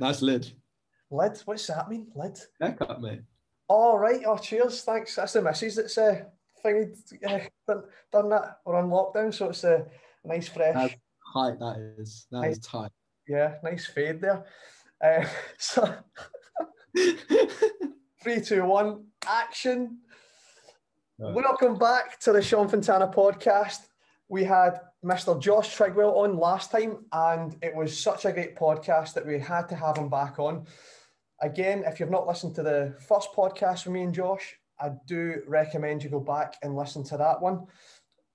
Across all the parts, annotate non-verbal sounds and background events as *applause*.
nice lid. Lid? What's that mean? Lid? Haircut, mate. All right. Oh, cheers. Thanks. That's the missus that's uh, thingy, uh, done, done that. We're on lockdown, so it's a uh, nice fresh. That's tight. That is. That nice, is tight. Yeah, nice fade there. Uh, *laughs* so *laughs* three, two, one, action. Right. Welcome back to the Sean Fontana podcast. We had Mr. Josh Trigwell on last time, and it was such a great podcast that we had to have him back on. Again, if you've not listened to the first podcast with me and Josh, I do recommend you go back and listen to that one.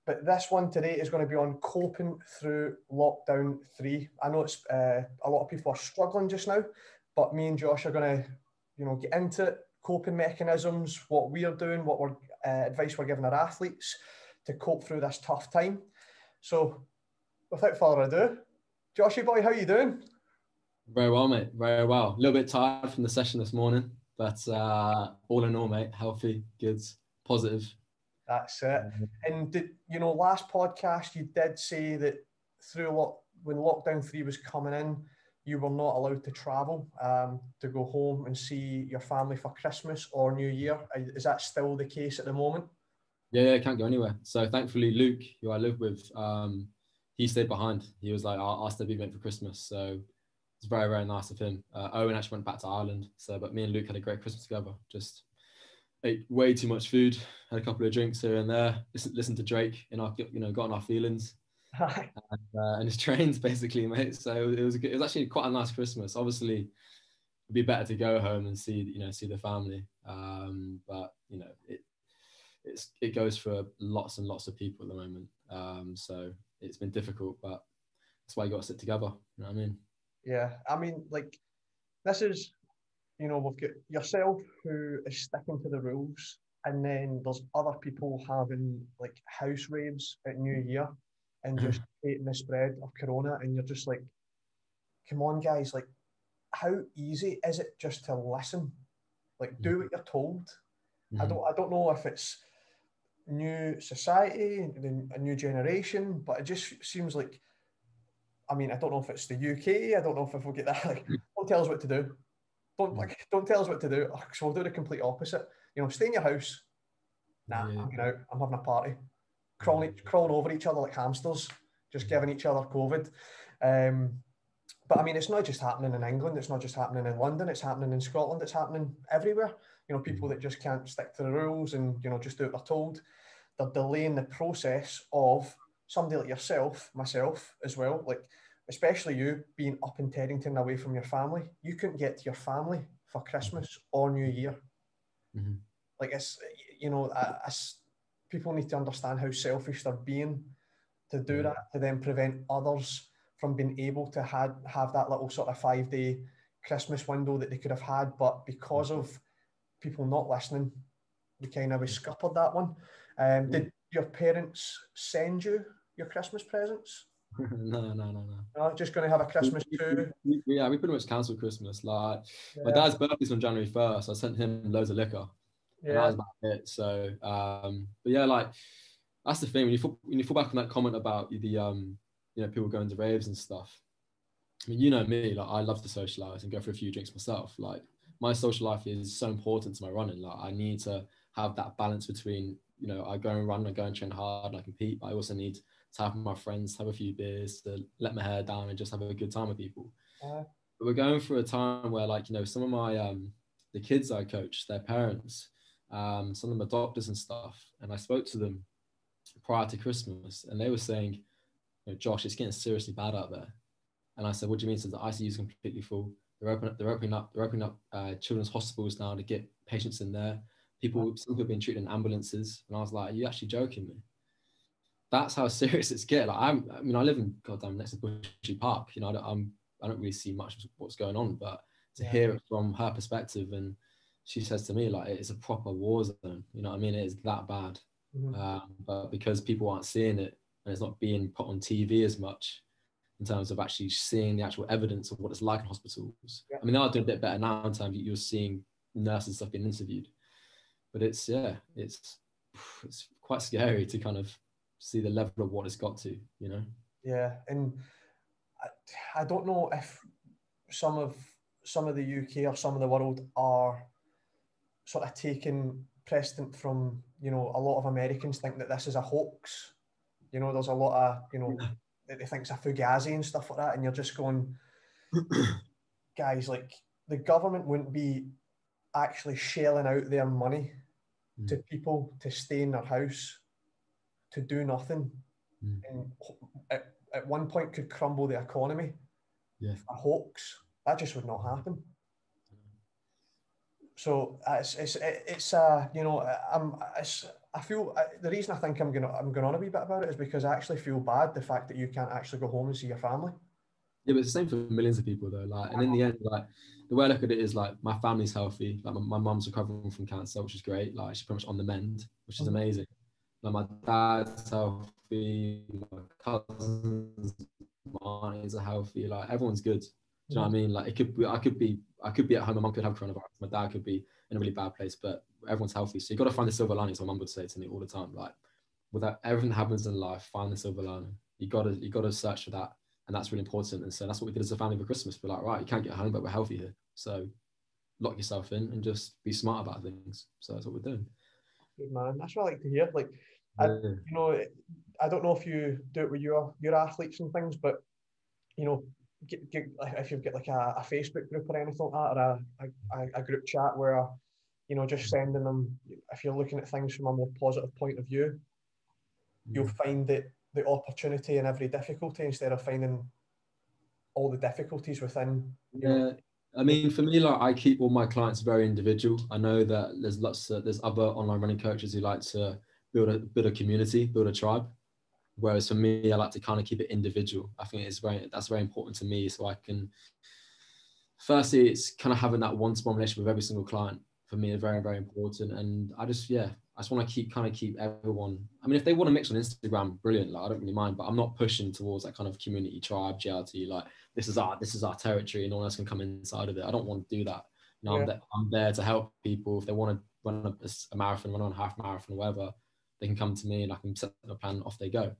But this one today is going to be on coping through lockdown three. I know it's uh, a lot of people are struggling just now, but me and Josh are going to, you know, get into it, coping mechanisms, what we are doing, what we're uh, advice we're giving our athletes to cope through this tough time. So, without further ado, Joshy boy, how you doing? Very well, mate. Very well. A little bit tired from the session this morning, but uh, all in all, mate, healthy, good, positive. That's it. And did, you know, last podcast you did say that through what when lockdown three was coming in, you were not allowed to travel um, to go home and see your family for Christmas or New Year. Is that still the case at the moment? Yeah, yeah, can't go anywhere. So thankfully, Luke, who I live with, um, he stayed behind. He was like, "I'll, I'll stay with for Christmas." So it's very, very nice of him. Uh, Owen actually went back to Ireland. So, but me and Luke had a great Christmas together. Just ate way too much food, had a couple of drinks here and there. Listen, listened to Drake, and our, you know, got on our feelings *laughs* and, uh, and his *laughs* trains basically, mate. So it was a good, it was actually quite a nice Christmas. Obviously, it'd be better to go home and see you know see the family, um, but you know it it's it goes for lots and lots of people at the moment. Um, so it's been difficult, but that's why you got to sit together. You know what I mean? Yeah, I mean like this is you know we've got yourself who is sticking to the rules and then there's other people having like house raves at New Year and just hating the spread of corona and you're just like come on guys like how easy is it just to listen like do what you're told mm-hmm. i don't i don't know if it's new society a new generation but it just seems like i mean i don't know if it's the uk i don't know if we'll get that *laughs* hmm. hmm. like don't tell us what to do don't like don't tell us what to do so we'll do the complete opposite you know stay in your house nah yeah. i'm getting out i'm having a party crawling, hmm. crawling over each other like hamsters, just giving each other COVID. Um, but I mean, it's not just happening in England. It's not just happening in London. It's happening in Scotland. It's happening everywhere. You know, people that just can't stick to the rules and you know just do what they're told. They're delaying the process of somebody like yourself, myself as well. Like especially you being up in Teddington away from your family. You couldn't get to your family for Christmas or New Year. Mm-hmm. Like it's you know, it's people need to understand how selfish they're being to do that to then prevent others from being able to had, have that little sort of five day Christmas window that they could have had. But because of people not listening, we kind of we scuppered that one. Um, did your parents send you your Christmas presents? *laughs* no, no, no, no. No, just going to have a Christmas too. Yeah, we pretty much cancelled Christmas. Like yeah. my dad's birthday's on January first. I sent him loads of liquor. Yeah. that was about it. So, um, but yeah, like that's the thing when you fall, when you fall back on that comment about the um, you know, people going to raves and stuff. I mean, you know me, like I love to socialize and go for a few drinks myself. Like my social life is so important to my running. Like I need to have that balance between, you know, I go and run, I go and train hard, and I compete. But I also need to have my friends, have a few beers, to let my hair down and just have a good time with people. But we're going through a time where, like, you know, some of my um, the kids I coach, their parents, um, some of them are doctors and stuff, and I spoke to them prior to Christmas, and they were saying, you know, "Josh, it's getting seriously bad out there." And I said, "What do you mean?" Since the ICU is completely full, they're opening up, they're opening up, they're opening up uh, children's hospitals now to get patients in there. People, some people are being treated in ambulances, and I was like, "Are you actually joking me?" That's how *laughs* serious it's getting. Like, I'm, I mean, I live in goddamn next to Bushy Park. You know, I don't, I'm, I don't really see much of what's going on, but to yeah. hear it from her perspective and she says to me like it's a proper war zone you know what i mean it is that bad mm-hmm. um, but because people aren't seeing it and it's not being put on tv as much in terms of actually seeing the actual evidence of what it's like in hospitals yeah. i mean they are doing a bit better now in terms of you're seeing nurses stuff being interviewed but it's yeah it's it's quite scary to kind of see the level of what it's got to you know yeah and I, I don't know if some of some of the UK or some of the world are sort of taking precedent from you know a lot of Americans think that this is a hoax. You know, there's a lot of you know that they think it's a fugazi and stuff like that, and you're just going, *clears throat* guys, like the government wouldn't be actually shelling out their money mm. to people to stay in their house to do nothing mm. and at, at one point could crumble the economy yeah. a hoax that just would not happen so it's it's it's uh you know I'm it's I feel the reason I think I'm gonna I'm going on a wee bit about it is because I actually feel bad the fact that you can't actually go home and see your family. Yeah, but it's the same for millions of people though. Like, and in the end, like the way I look at it is like my family's healthy. Like my, mum's recovering from cancer, which is great. Like she's pretty much on the mend, which is mm-hmm. amazing. Like my dad's healthy, my cousins, mine are healthy. Like everyone's good. Do you know what I mean? Like it could be, I could be, I could be at home. My mum could have coronavirus. My dad could be in a really bad place, but everyone's healthy. So you got to find the silver linings. My mum would say to me all the time, like, without everything that happens in life, find the silver lining. You got to, you got to search for that, and that's really important. And so that's what we did as a family for Christmas. We're like, right, you can't get home, but we're healthy here. So lock yourself in and just be smart about things. So that's what we're doing. Good man. That's what I like to hear. Like, I, you know, I don't know if you do it with your your athletes and things, but you know, get, get, if you've got like a, a, Facebook group or anything like that, or a, a, a, group chat where, you know, just sending them, if you're looking at things from a more positive point of view, you'll mm. find that the opportunity in every difficulty instead of finding all the difficulties within. Yeah. I mean, for me, like I keep all my clients very individual. I know that there's lots of, there's other online running coaches who like to build a build a community, build a tribe. Whereas for me, I like to kind of keep it individual. I think it's very that's very important to me. So I can firstly, it's kind of having that one-to-one relationship with every single client for me is very, very important. And I just yeah, I just want to keep kind of keep everyone. I mean, if they want to mix on Instagram, brilliant. Like I don't really mind, but I'm not pushing towards that kind of community tribe, JRT. Like this is our this is our territory, and no one else can come inside of it. I don't want to do that. You know, yeah. I'm, there, I'm there to help people if they want to run a, a marathon, run on a half marathon, whatever they can come to me and I can set a plan, off they go.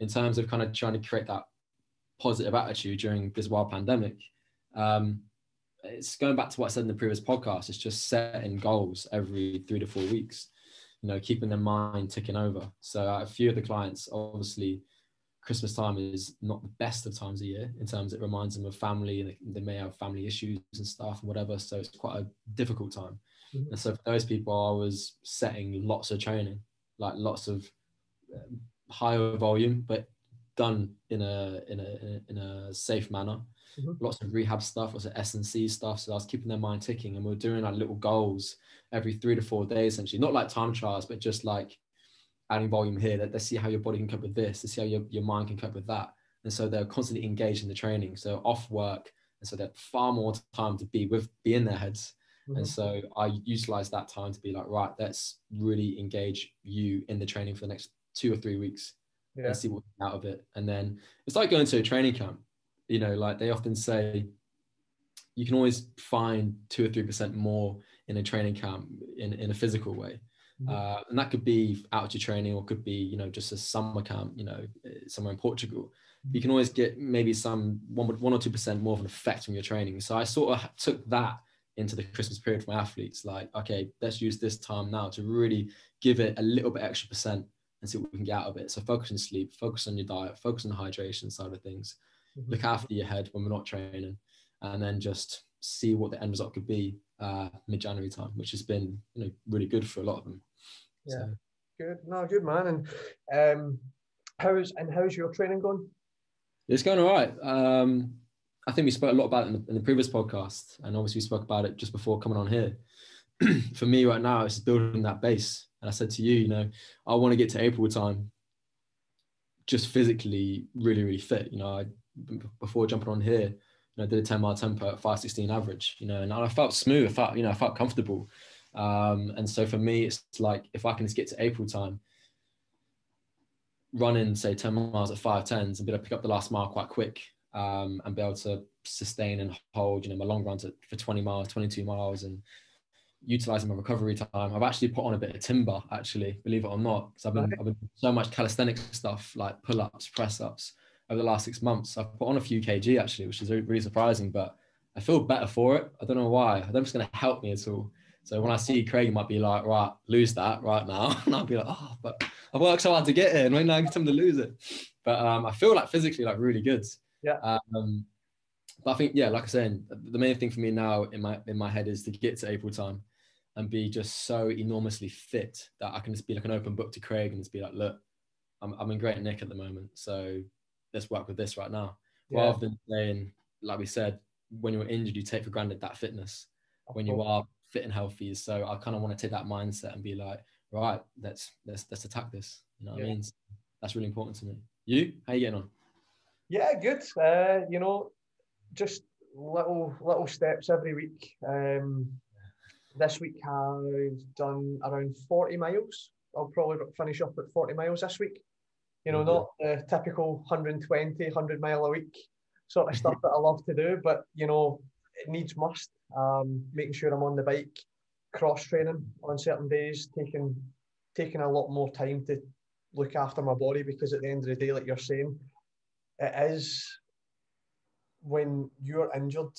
In terms of kind of trying to create that positive attitude during this wild pandemic, um, it's going back to what I said in the previous podcast. It's just setting goals every three to four weeks, you know, keeping their mind ticking over. So uh, a few of the clients, obviously, Christmas time is not the best of times a year in terms it reminds them of family and they, they may have family issues and stuff and whatever. So it's quite a difficult time. Mm-hmm. And so for those people, I was setting lots of training like lots of um, higher volume, but done in a in a in a safe manner. Mm-hmm. Lots of rehab stuff, lots of S and C stuff. So I was keeping their mind ticking, and we are doing like little goals every three to four days, essentially. Not like time trials, but just like adding volume here. That let's see how your body can cope with this. Let's see how your, your mind can cope with that. And so they're constantly engaged in the training. So off work, and so they have far more time to be with be in their heads Mm-hmm. And so I utilize that time to be like, right, let's really engage you in the training for the next two or three weeks yeah. and see what out of it. And then it's like going to a training camp. You know, like they often say, you can always find two or three percent more in a training camp in, in a physical way. Mm-hmm. Uh, and that could be altitude training or could be, you know, just a summer camp, you know, somewhere in Portugal. You can always get maybe some one, one or two percent more of an effect from your training. So I sort of took that into the Christmas period for my athletes. Like, okay, let's use this time now to really give it a little bit extra percent and see what we can get out of it. So focus on sleep, focus on your diet, focus on the hydration side of things. Mm-hmm. Look after your head when we're not training, and then just see what the end result could be uh, mid-January time, which has been you know really good for a lot of them. Yeah, so. good. No, good man. And um, how's and how's your training going? It's going all right. Um, I think we spoke a lot about it in the, in the previous podcast, and obviously we spoke about it just before coming on here. *clears throat* For me, right now, it's building that base. And I said to you, you know, I want to get to April time, just physically really, really fit. You know, I, before jumping on here, you know, I did a 10 mile tempo at 516 average, you know, and I felt smooth. I felt, you know, I felt comfortable. Um, and so for me, it's like if I can just get to April time, running say 10 miles at five tens and be able to pick up the last mile quite quick um, and be able to sustain and hold, you know, my long runs for 20 miles, 22 miles, and utilizing my recovery time. I've actually put on a bit of timber, actually, believe it or not, because I've been, I've been so much calisthenic stuff like pull ups, press ups over the last six months. I've put on a few kg actually, which is really surprising, but I feel better for it. I don't know why. I don't know if it's going to help me at all. So when I see Craig, might be like, right, lose that right now, *laughs* and I'll be like, oh, but I worked so hard to get it, and when I get time to lose it. But um, I feel like physically like really good. Yeah. Um, but I think yeah, like I said, the main thing for me now in my in my head is to get to April time and be just so enormously fit that I can just be like an open book to Craig and just be like, look, I'm I'm in great nick at the moment, so let's work with this right now, yeah. rather than saying like we said, when you're injured, you take for granted that fitness. When you are fit and healthy, so I kind of want to take that mindset and be like, right, let's let's let's attack this. You know what yeah. I mean? So that's really important to me. You, how you getting on? Yeah, good. Uh, you know, just little little steps every week. Um, this week I've done around 40 miles. I'll probably finish up at 40 miles this week. You know, mm-hmm. not the typical 120, 100 mile a week sort of stuff that I love to do, but you know, it needs must. Um, making sure I'm on the bike, cross training on certain days, taking taking a lot more time to look after my body because at the end of the day, like you're saying, it is when you're injured,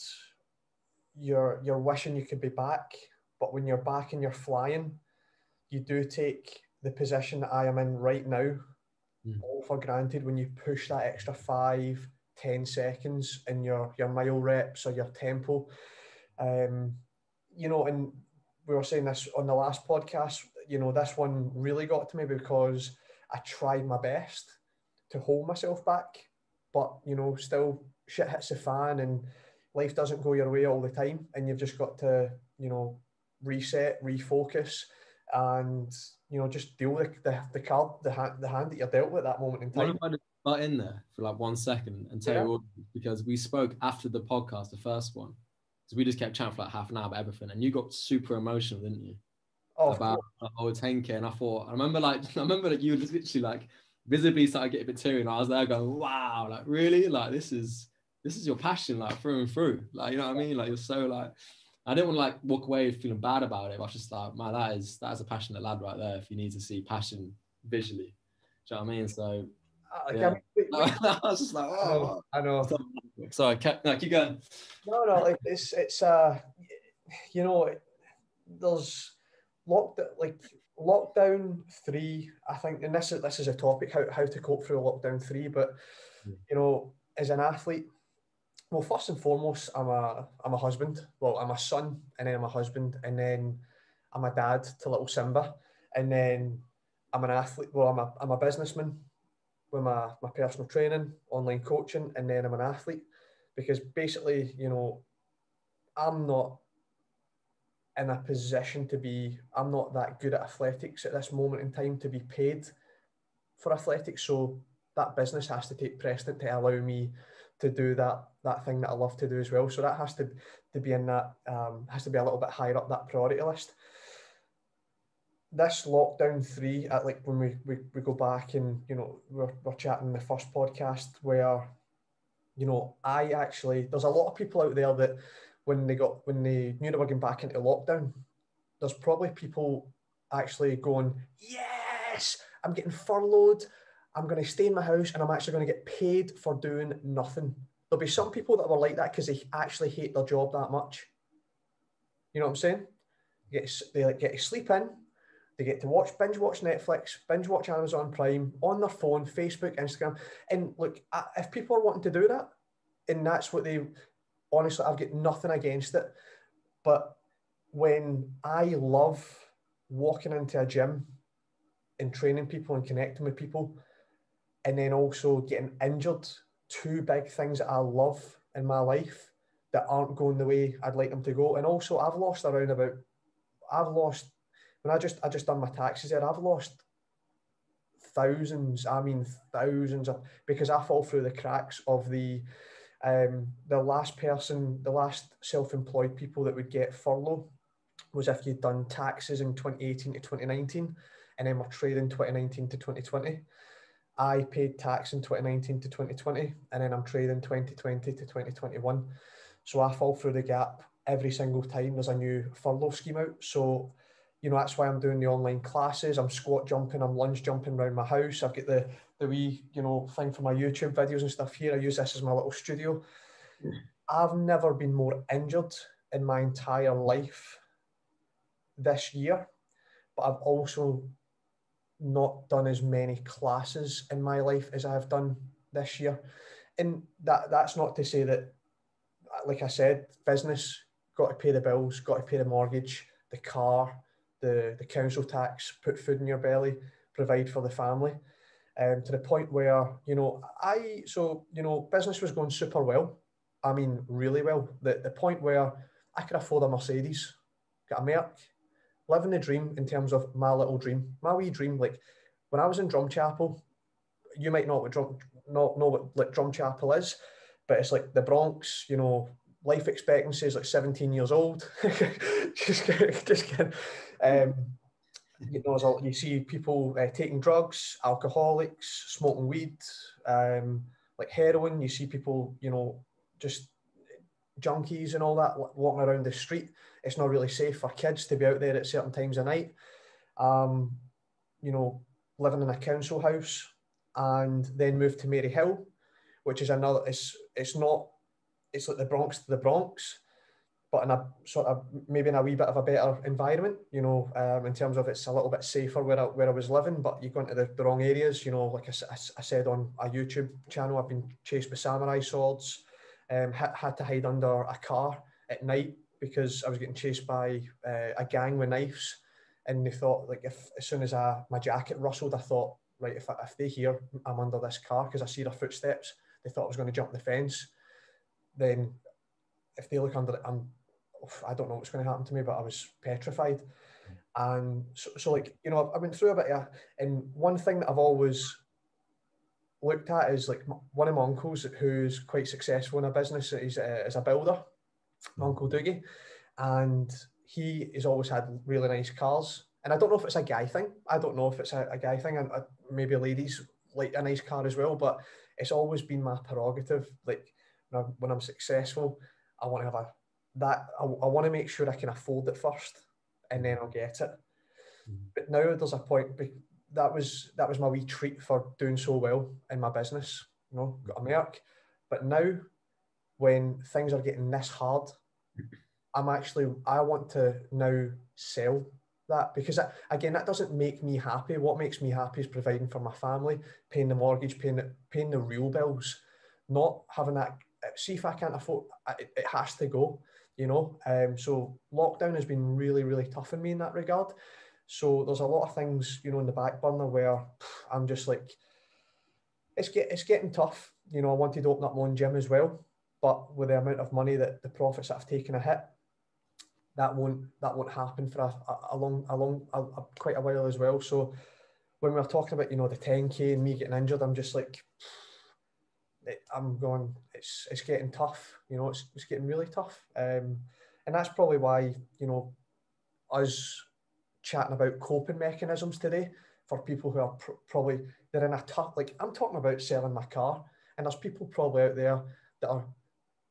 you're you're wishing you could be back, but when you're back and you're flying, you do take the position that I am in right now mm. all for granted when you push that extra five, 10 seconds in your, your mile reps or your tempo. Um, you know, and we were saying this on the last podcast, you know, this one really got to me because I tried my best to hold myself back, but, you know, still shit hits the fan and life doesn't go your way all the time. And you've just got to, you know, reset, refocus, and you know just deal with the the card, the hand, the hand that you're dealt with at that moment in time. Butt in there for like one second and tell yeah. you all because we spoke after the podcast, the first one, because we just kept chatting for like half an hour about everything, and you got super emotional, didn't you? Oh, about whole 10k, and I thought I remember like *laughs* I remember that you were just literally like visibly started getting a bit teary, and I was there going, wow, like really, like this is this is your passion, like through and through, like you know what I mean, like you're so like I didn't want to like walk away feeling bad about it. I was just like, man, that is that is a passionate lad right there. If you need to see passion visually, do you know what I mean? So uh, yeah. *laughs* I was just like, oh, I know. Sorry, keep, no, keep going. No, no, like it's it's uh, you know, there's locked like lockdown three. I think, and this is this is a topic how how to cope through lockdown three. But hmm. you know, as an athlete, well, first and foremost, I'm a I'm a husband. Well, I'm a son, and then I'm a husband, and then I'm a dad to little Simba, and then I'm an athlete. Well, I'm a I'm a businessman with my my personal training, online coaching, and then I'm an athlete because basically, you know, I'm not in a position to be. I'm not that good at athletics at this moment in time to be paid for athletics. So that business has to take precedent to allow me to do that that thing that I love to do as well. So that has to to be in that um, has to be a little bit higher up that priority list. This lockdown three, at like when we, we, we go back and you know we're, we're chatting the first podcast where you know I actually there's a lot of people out there that when they got when they knew they were getting back into lockdown, there's probably people actually going, yes, I'm getting furloughed. I'm going to stay in my house and I'm actually going to get paid for doing nothing. There'll be some people that were like that because they actually hate their job that much. You know what I'm saying? They get, they get to sleep in, they get to watch, binge watch Netflix, binge watch Amazon Prime on their phone, Facebook, Instagram. And look, if people are wanting to do that, and that's what they, honestly, I've got nothing against it. But when I love walking into a gym and training people and connecting with people, and then also getting injured. Two big things that I love in my life that aren't going the way I'd like them to go. And also, I've lost around about, I've lost when I just I just done my taxes there. I've lost thousands. I mean thousands of because I fall through the cracks of the um, the last person, the last self-employed people that would get furlough was if you'd done taxes in 2018 to 2019 and then were trading 2019 to 2020. I paid tax in 2019 to 2020, and then I'm trading 2020 to 2021. So I fall through the gap every single time there's a new furlough scheme out. So, you know, that's why I'm doing the online classes. I'm squat jumping, I'm lunge jumping around my house. I've got the the wee, you know, thing for my YouTube videos and stuff here. I use this as my little studio. I've never been more injured in my entire life this year, but I've also not done as many classes in my life as I've done this year. And that that's not to say that, like I said, business got to pay the bills, got to pay the mortgage, the car, the, the council tax, put food in your belly, provide for the family. Um, to the point where, you know, I, so, you know, business was going super well. I mean, really well. The, the point where I could afford a Mercedes, got a Merc, living the dream in terms of my little dream, my wee dream. Like when I was in Drumchapel, you might not, drum, not know what like Drumchapel is, but it's like the Bronx, you know, life expectancy is like 17 years old. *laughs* just kidding, just kidding. Um, you know, you see people uh, taking drugs, alcoholics, smoking weed, um, like heroin. You see people, you know, just junkies and all that walking around the street. It's not really safe for kids to be out there at certain times of night. Um, you know, living in a council house and then moved to Maryhill, which is another. It's it's not. It's like the Bronx to the Bronx but in a sort of maybe in a wee bit of a better environment, you know, um, in terms of it's a little bit safer where I, where I was living, but you go into the, the wrong areas, you know, like I, I, said on a YouTube channel, I've been chased by samurai swords, um, had, had to hide under a car at night because I was getting chased by uh, a gang with knives. And they thought, like, if as soon as I, my jacket rustled, I thought, right, if, I, if they hear I'm under this car because I see their footsteps, they thought I was going to jump the fence. Then if they look under it, I'm I don't know what's going to happen to me, but I was petrified. And so, so like, you know, I went through a bit of, and one thing that I've always looked at is like one of my uncles who's quite successful in a business is, uh, is a builder, my Uncle Doogie. And he has always had really nice cars. And I don't know if it's a guy thing. I don't know if it's a, a guy thing. And uh, maybe ladies like a nice car as well. But it's always been my prerogative. Like when I'm successful, I want to have a that I, I want to make sure I can afford it first, and then I'll get it. Mm-hmm. But now there's a point. That was that was my wee treat for doing so well in my business. You know, got a Merc. But now, when things are getting this hard, I'm actually I want to now sell that because that, again that doesn't make me happy. What makes me happy is providing for my family, paying the mortgage, paying the, paying the real bills, not having that. See if I can't afford it, it has to go you know. Um, so lockdown has been really, really tough on me in that regard. So there's a lot of things, you know, in the back burner where I'm just like, it's get it's getting tough. You know, I wanted to open up my own gym as well, but with the amount of money that the profits that I've taken a hit, that won't that won't happen for a, a, long a long a, a, quite a while as well. So when we are talking about you know the 10k and me getting injured, I'm just like I'm going, it's it's getting tough. You know, it's it's getting really tough. Um, and that's probably why you know us chatting about coping mechanisms today for people who are pr- probably they're in a tough. Like I'm talking about selling my car, and there's people probably out there that are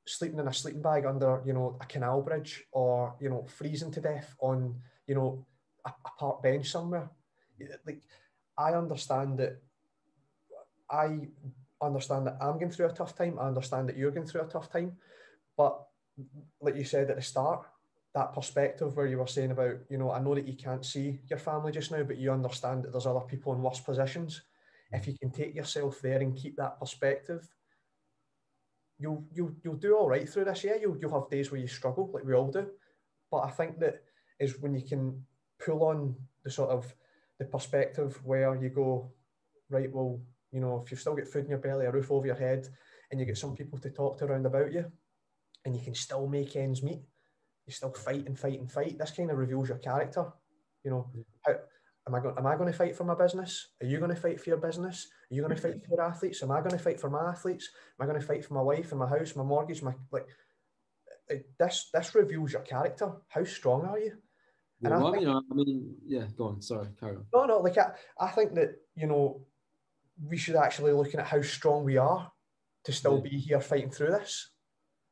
sleeping in a sleeping bag under you know a canal bridge or you know freezing to death on you know a, a park bench somewhere. Like I understand that I understand that I'm going through a tough time. I understand that you're going through a tough time. But like you said at the start, that perspective where you were saying about, you know, I know that you can't see your family just now, but you understand that there's other people in worse positions. If you can take yourself there and keep that perspective, you'll you'll you'll do all right through this. Yeah, you'll you'll have days where you struggle, like we all do. But I think that is when you can pull on the sort of the perspective where you go, right, well, you know, if you've still got food in your belly, a roof over your head, and you get some people to talk to around about you, and you can still make ends meet, you still fight and fight and fight. This kind of reveals your character. You know, mm. how am I going? Am I going to fight for my business? Are you going to fight for your business? Are you going to fight for your athletes? Am I going to fight for my athletes? Am I going to fight for my wife and my house, my mortgage, my like? This this reveals your character. How strong are you? And well, I, think, you know, I mean, yeah, go on. Sorry, carry on. No, no, like I, I think that you know we should actually looking at how strong we are to still yeah. be here fighting through this.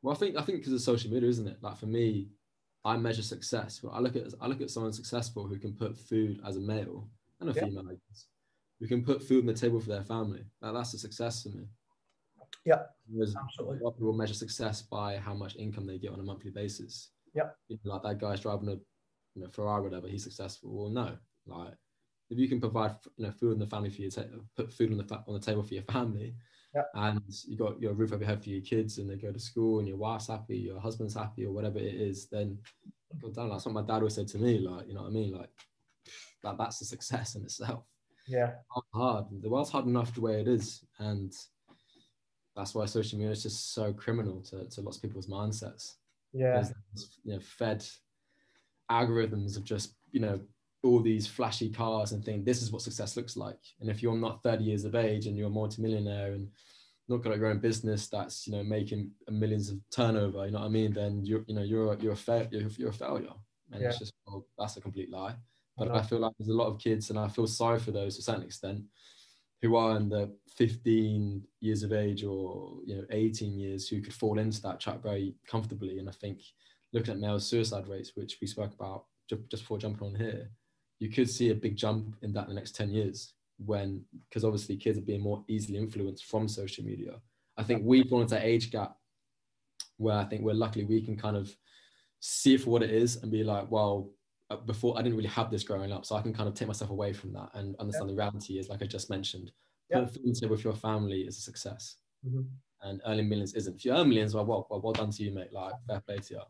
Well, I think I think because of social media, isn't it? Like for me, I measure success. Well, I look at I look at someone successful who can put food as a male and a yeah. female, I guess, who can put food on the table for their family. Like, that's a success for me. Yeah, Whereas absolutely. a lot of people measure success by how much income they get on a monthly basis. Yeah. You know, like that guy's driving a you know Ferrari, or whatever. He's successful. Well, no. Like if you can provide you know food in the family for your ta- put food on the fa- on the table for your family, Yeah. and you got your roof over your head for your kids, and they go to school, and your wife's happy, your husband's happy, or whatever it is, then God damn, that's what my dad always said to me. Like you know what I mean? Like that that's a success in itself Yeah, hard. The world's hard enough the way it is, and that's why social media is just so criminal to, to lots of people's mindsets. yeah, you know, fed algorithms of just you know all these flashy cars and think this is what success looks like. And if you're not 30 years of age and you're a multimillionaire and not got your own business that's you know making millions of turnover, you know what I mean? Then you're you know you're you're a fa- you're, you're a failure, and it's just well, that's a complete lie. But know. I feel like there's a lot of kids, and I feel sorry for those to a certain extent, who are in the 15 years of age or you know 18 years who could fall into that trap very comfortably. And I think looking at male suicide rates, which we spoke about just before jumping on here, you could see a big jump in that in the next 10 years when because obviously kids are being more easily influenced from social media. I think we've gone into age gap where I think we're luckily we can kind of see it for what it is and be like, well, uh, before I didn't really have this growing up, so I can kind of take myself away from that and understand the reality is like I just mentioned, Yeah. putting food on the table with your family is a success, Mhm. and earning millions isn't. If you earn millions, well, well, well, well done to you, mate. Like fair play to you.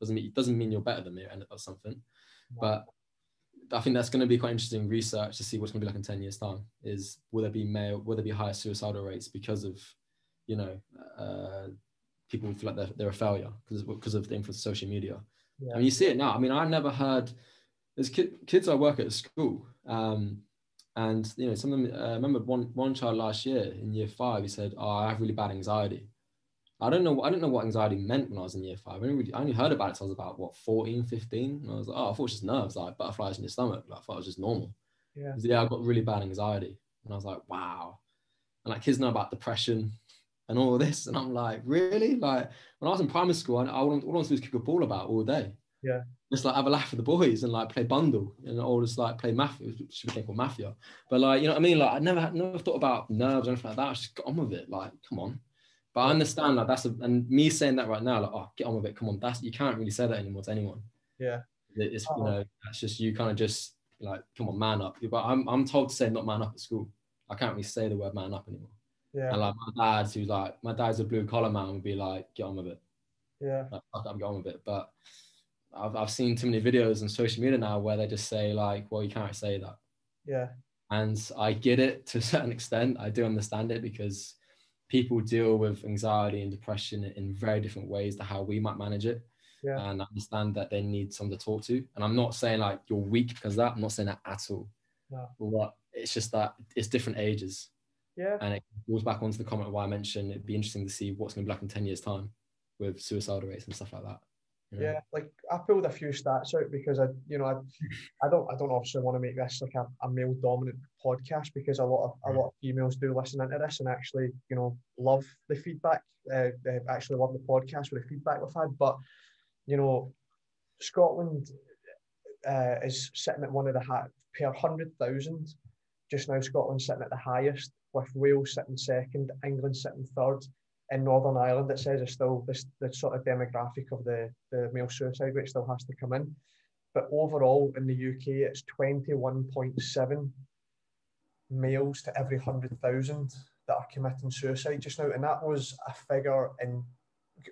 Doesn't mean it doesn't mean you're better than me or something, but I think that's going to be quite interesting research to see what's going to be like in 10 years time is will there be male will there be higher suicidal rates because of you know uh, people feel like they're, they're a failure because because of the influence of social media. Yeah, I mean you see it now. I mean I never heard there's kid, kids I work at a school um, and you know some of them uh, I remember one one child last year in year five he said oh I have really bad anxiety I don't know. I don't know what anxiety meant when I was in year five. I, didn't really, I only heard about it I was about what 14, 15. And I was like, oh, I thought it was just nerves, like butterflies in your stomach. Like, I thought it was just normal. yeah, Yeah, I got really bad anxiety, and I was like, wow. And like kids know about depression and all this, and I'm like, really? Like when I was in primary school, I, I all I wanted to do was kick a ball about all day. Yeah. Just like have a laugh with the boys and like play bundle and all just like play mafia, which should be called mafia. But like you know what I mean? Like I never had never thought about nerves or anything like that. I just got on with it. Like come on. But I understand like that's a, and me saying that right now, like oh get on with it. Come on, that's you can't really say that anymore to anyone. yeah, It's Oh. you know that's just you kind of just like come on man up. But I'm I'm told to say not man up at school. I can't really say the word man up anymore. yeah, And like my dad's who's like my dad's a blue collar man would be like get on with it. yeah, Like, fuck, I'm going with it. But I've I've seen too many videos on social media now where they just say like well you can't say that. yeah, And I get it to a certain extent. I do understand it because people deal with anxiety and depression in very different ways to how we might manage it. Yeah. And I understand that they need someone to talk to. And I'm not saying like you're weak because of that. I'm not saying that at all. No. But it's just that it's different ages. yeah, And it goes back onto the comment why I mentioned it'd be interesting to see what's going to be like in 10 years' time with suicidal rates and stuff like that. Know? yeah. Like I pulled a few stats out because I, you know, I, I don't, I don't obviously want to make this like a, a male dominant podcast because a lot of a lot of females do listen into this and actually, you know, love the feedback. Uh, they actually love the podcast with the feedback we've had. But you know, Scotland uh, is sitting at one of the high, per hundred thousand. Just now, Scotland's sitting at the highest, with Wales sitting second, England sitting third. In Northern Ireland, it says it's still this the sort of demographic of the, the male suicide rate still has to come in. But overall in the UK, it's 21.7 males to every 100,000 that are committing suicide just now. And that was a figure in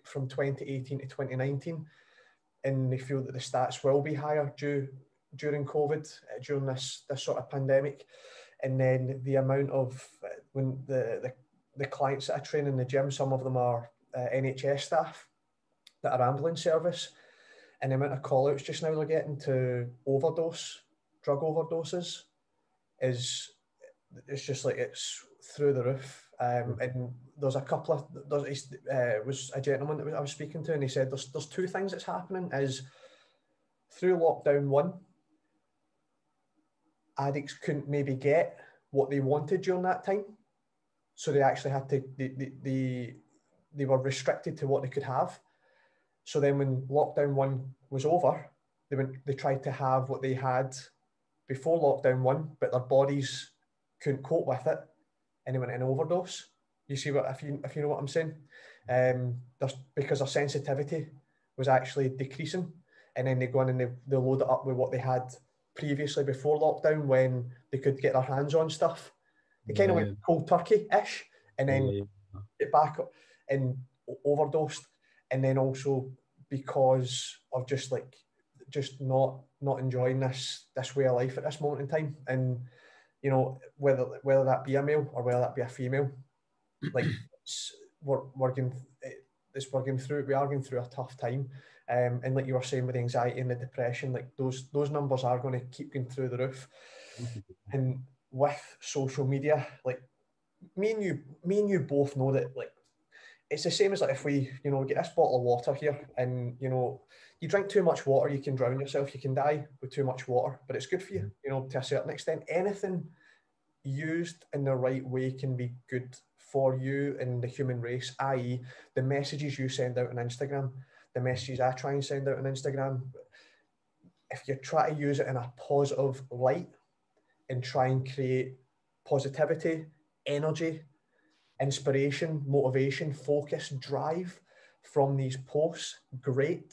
from 2018 to 2019. And they feel that the stats will be higher due during COVID, uh, during this this sort of pandemic. And then the amount of uh, when the, the the clients that I train in the gym, some of them are uh, NHS staff that are ambulance service, and the amount of call outs just now they're getting to overdose, drug overdoses, is it's just like it's through the roof. Um, and there's a couple of there's uh, was a gentleman that I was speaking to, and he said there's there's two things that's happening is through lockdown one, addicts couldn't maybe get what they wanted during that time, so they actually had to they they, they, they were restricted to what they could have. So then when lockdown one was over, they went they tried to have what they had before lockdown one, but their bodies couldn't cope with it, and they went in overdose. You see what if you if you know what I'm saying? Um, there's because their sensitivity was actually decreasing, and then they go in and they, they load it up with what they had previously before lockdown when they could get their hands on stuff. They kind of went cold turkey ish, and then yeah. get back up and overdosed, and then also because of just like just not not enjoying this this way of life at this moment in time, and you know whether whether that be a male or whether that be a female, *clears throat* like we're working it's working through we are going through a tough time. Um, and like you were saying with the anxiety and the depression, like those those numbers are going to keep going through the roof. *laughs* and with social media, like me and you, me and you both know that like it's the same as like if we, you know, get this bottle of water here and you know, you drink too much water, you can drown yourself, you can die with too much water, but it's good for you, you know, to a certain extent. Anything used in the right way can be good for you and the human race, i.e., the messages you send out on Instagram, the messages I try and send out on Instagram. If you try to use it in a positive light and try and create positivity, energy, inspiration, motivation, focus, drive from these posts, great.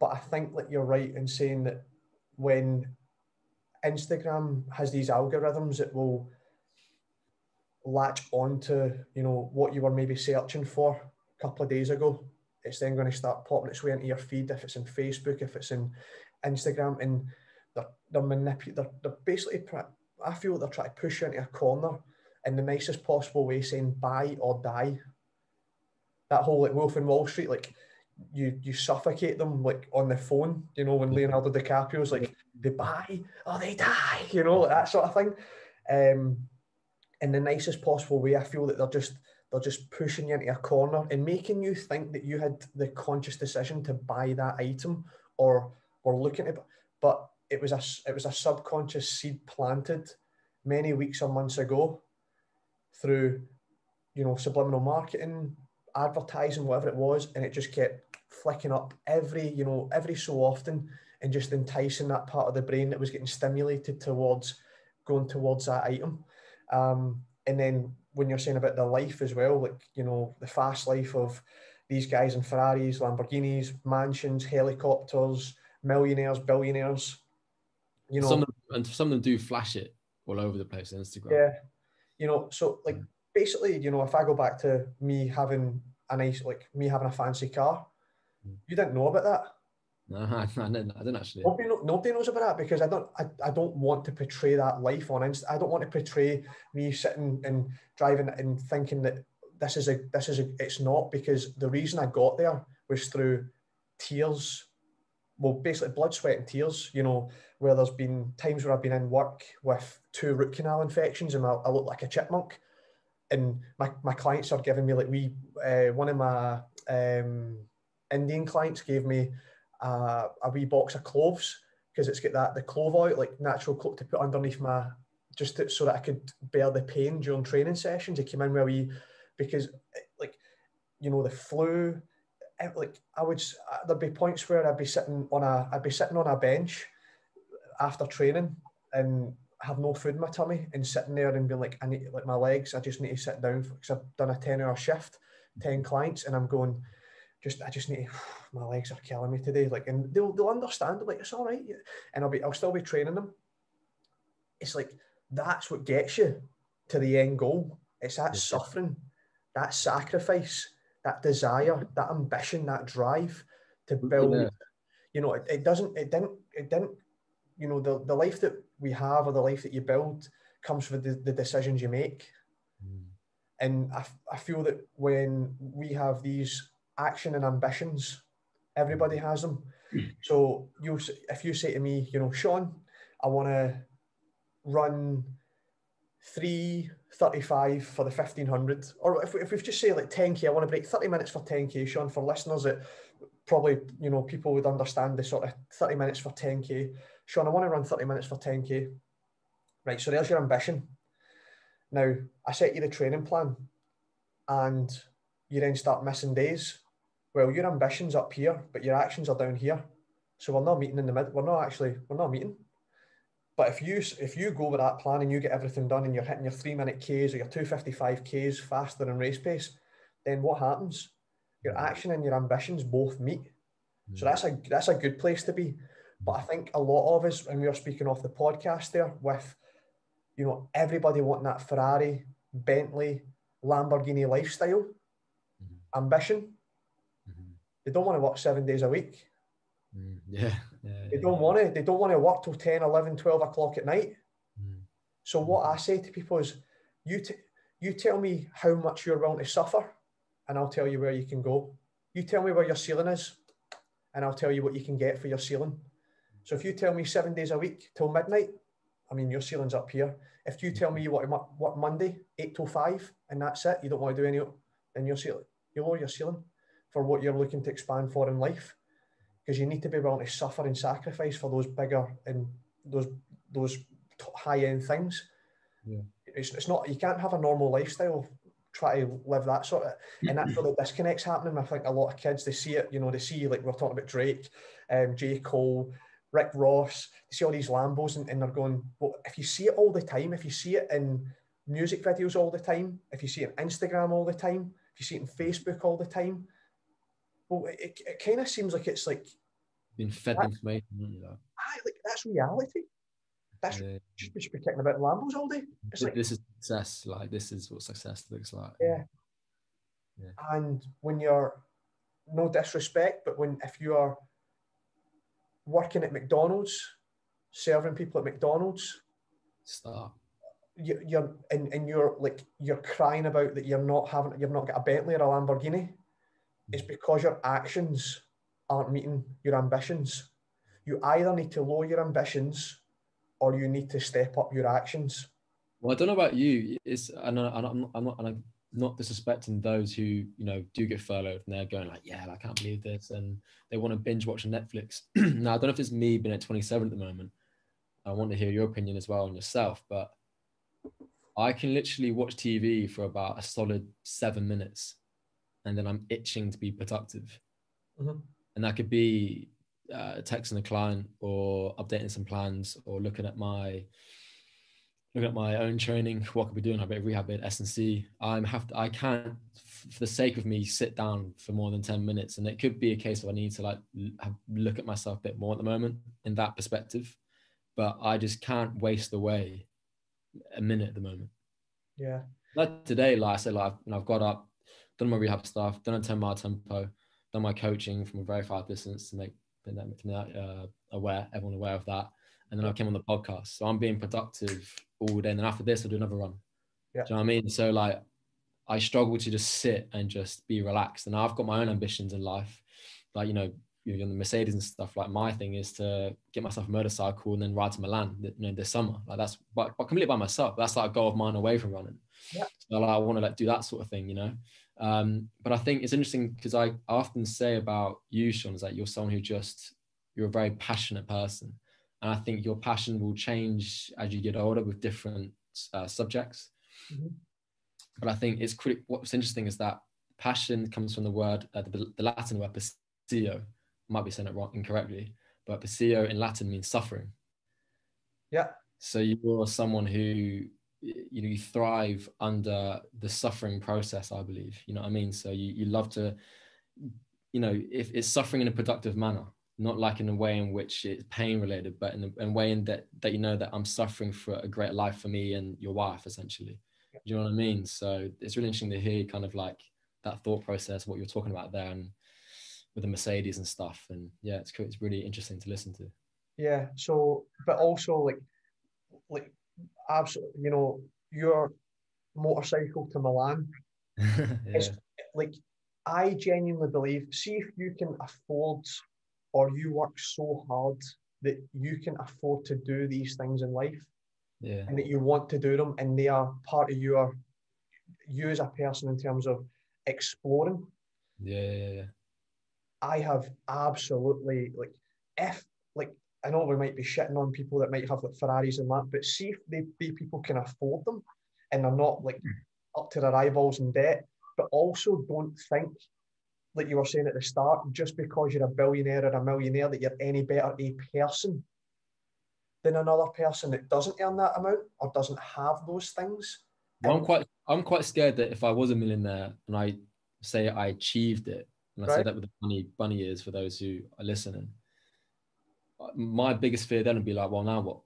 But I think that you're right in saying that when Instagram has these algorithms, it will latch onto you know what you were maybe searching for a couple of days ago. It's then going to start popping its way into your feed if it's in Facebook, if it's in Instagram, and they're they're manipulating. They're, they're basically. I feel they're trying to push you into a corner in the nicest possible way, saying buy or die. That whole like Wolf in Wall Street, like you you suffocate them like on the phone, you know, when Leonardo DiCaprio's like they buy or they die, you know, that sort of thing. Um, in the nicest possible way. I feel that they're just they're just pushing you into a corner and making you think that you had the conscious decision to buy that item or were looking at it. But it was a it was a subconscious seed planted many weeks or months ago through you know subliminal marketing, advertising, whatever it was, and it just kept flicking up every you know every so often and just enticing that part of the brain that was getting stimulated towards going towards that item. Um, and then when you're saying about the life as well, like, you know, the fast life of these guys in Ferraris, Lamborghinis, mansions, helicopters, millionaires, billionaires, you know. Some of them, and some of them do flash it all over the place on Instagram. Yeah. You know, so like basically, you know, if I go back to me having a nice, like me having a fancy car, mm. you didn't know about that. No, *laughs* I didn't, I didn't actually. Nobody, nobody knows about that because I don't. I, I don't want to portray that life on Insta. I don't want to portray me sitting and driving and thinking that this is a this is a. It's not because the reason I got there was through tears. Well, basically blood, sweat, and tears. You know, where there's been times where I've been in work with two root canal infections and I, look like a chipmunk, and my, my clients are giving me like we. Uh, one of my um, Indian clients gave me uh, a wee box of cloves because it's got that the clove oil, like natural clove to put underneath my just to, so that I could bear the pain during training sessions. It came in where we because like you know the flu, eh, like I would uh, there'd be points where I'd be sitting on a I'd be sitting on a bench after training and have no food in my tummy and sitting there and being like I need like my legs I just need to sit down because I've done a ten hour shift, ten clients and I'm going just I just need to, *sighs* my legs are killing me today. Like, and they'll they'll understand. Like, it's all right, and I'll be I'll still be training them. It's like that's what gets you to the end goal. It's that suffering, that sacrifice, that desire, that ambition, that drive to build. Yeah. You know, it, it doesn't. It didn't. It didn't. You know, the the life that we have or the life that you build comes from the, the decisions you make. Mm. And I, I feel that when we have these action and ambitions. Everybody has them. So you, if you say to me, you know, Sean, I want to run three thirty-five for the fifteen hundred, or if, if we've just say like ten k, I want to break thirty minutes for ten k, Sean. For listeners that probably you know people would understand the sort of thirty minutes for ten k. Sean, I want to run thirty minutes for ten k. Right, so there's your ambition. Now I set you the training plan, and you then start missing days well, your ambition's up here, but your actions are down here. So we're not meeting in the middle. We're not actually, we're not meeting. But if you if you go with that plan and you get everything done and you're hitting your three minute Ks or your 255 Ks faster than race pace, then what happens? Your mm. action and your ambitions both meet. So mm. that's a that's a good place to be. But I think a lot of us, when we were speaking off the podcast there, with you know everybody wanting that Ferrari, Bentley, Lamborghini lifestyle, mm-hmm. ambition, mm-hmm. they don't want to work seven days a week. Mm, yeah, yeah, They don't want to. They don't want to work till 10, 11, 12 o'clock at night. Mm. So what I say to people is, you t- you tell me how much you're willing to suffer, and I'll tell you where you can go. You tell me where your ceiling is, and I'll tell you what you can get for your ceiling. So if you tell me seven days a week till midnight, I mean your ceiling's up here. If you tell me you want to work Monday eight till five, and that's it, you don't want to do any, then your ceiling, you lower your ceiling for what you're looking to expand for in life because you need to be willing to suffer and sacrifice for those bigger and those those high end things. Yeah. It's, it's not you can't have a normal lifestyle try to live that sort of and that's where the disconnects happening. I think a lot of kids they see it, you know, they see like we're talking about Drake, um, J. Cole, Rick Ross, you see all these Lambos and, and they're going, well, if you see it all the time, if you see it in music videos all the time, if you see it on Instagram all the time, if you see it on Facebook all the time, well, it, it kind of seems like it's like being fed that, information. You know? Like that's reality. That's yeah. just we should be kicking about Lambos all day. It's like, this is success. Like this is what success looks like. Yeah. yeah. And when you're no disrespect, but when if you are working at McDonald's, serving people at McDonald's, stop. You, you're and, and you're like you're crying about that you're not having you've not got a Bentley or a Lamborghini it's because your actions aren't meeting your ambitions. You either need to lower your ambitions or you need to step up your actions. Well, I don't know about you. It's and I'm not, I'm not, I'm not disrespecting those who you know do get furloughed and they're going like, yeah, I can't believe this, and they want to binge watch on Netflix. *clears throat* now, I don't know if it's me being at 27 at the moment. I want to hear your opinion as well on yourself, but I can literally watch TV for about a solid seven minutes and then I'm itching to be productive. Mm-hmm. And that could be uh, texting a client or updating some plans or looking at my looking at my own training. What could be doing? A bit of rehab, bit S and C. I'm have to, I can't for the sake of me sit down for more than 10 minutes. And it could be a case of I need to like have, look at myself a bit more at the moment in that perspective. But I just can't waste away a minute at the moment. Yeah. Like today, like I said, like I've, I've got up, done my rehab stuff, done a 10 mile tempo, done my coaching from a very far distance to make to uh, aware, everyone aware of that. And then I came on the podcast. So I'm being productive all day. And then after this, I'll do another run. Yeah. Do you know what I mean? So like I struggle to just sit and just be relaxed. And I've got my own ambitions in life. Like, you know, you know, the Mercedes and stuff. Like my thing is to get myself a motorcycle and then ride to Milan, you know, this summer. Like that's but, but completely by myself. That's like a goal of mine away from running. Yeah. So like, I want to like do that sort of thing, you know. Um, but I think it's interesting because I often say about you, Sean, is that you're someone who just you're a very passionate person, and I think your passion will change as you get older with different uh, subjects. Mm-hmm. But I think it's critical. What's interesting is that passion comes from the word, uh, the, the, Latin word "passio." Might be saying it wrong incorrectly, but "passio" in Latin means suffering. Yeah. So you're someone who you know you thrive under the suffering process i believe you know what i mean so you, you love to you know if it's suffering in a productive manner not like in a way in which it's pain related but in a, in a way in that that you know that i'm suffering for a great life for me and your wife essentially yeah. you know what i mean so it's really interesting to hear kind of like that thought process what you're talking about there and with the mercedes and stuff and yeah it's it's really interesting to listen to yeah so but also like like absolutely, you know, your motorcycle to Milan. *laughs* yeah. like I genuinely believe, see if you can afford or you work so hard that you can afford to do these things in life. Yeah. And that you want to do them and they are part of your you as a person in terms of exploring. Yeah, yeah, yeah. I have absolutely like if like I know we might be shitting on people that might have like Ferraris and that, but see if they, they people can afford them and they're not like mm. up to their eyeballs in debt. But also don't think, like you were saying at the start, just because you're a billionaire or a millionaire that you're any better a person. than another person that doesn't earn that amount or doesn't have those things. Well, I'm quite I'm quite scared that if I was a millionaire and I say I achieved it, and I right. say that with the bunny bunny ears for those who are listening, my biggest fear then would be like, well, now what?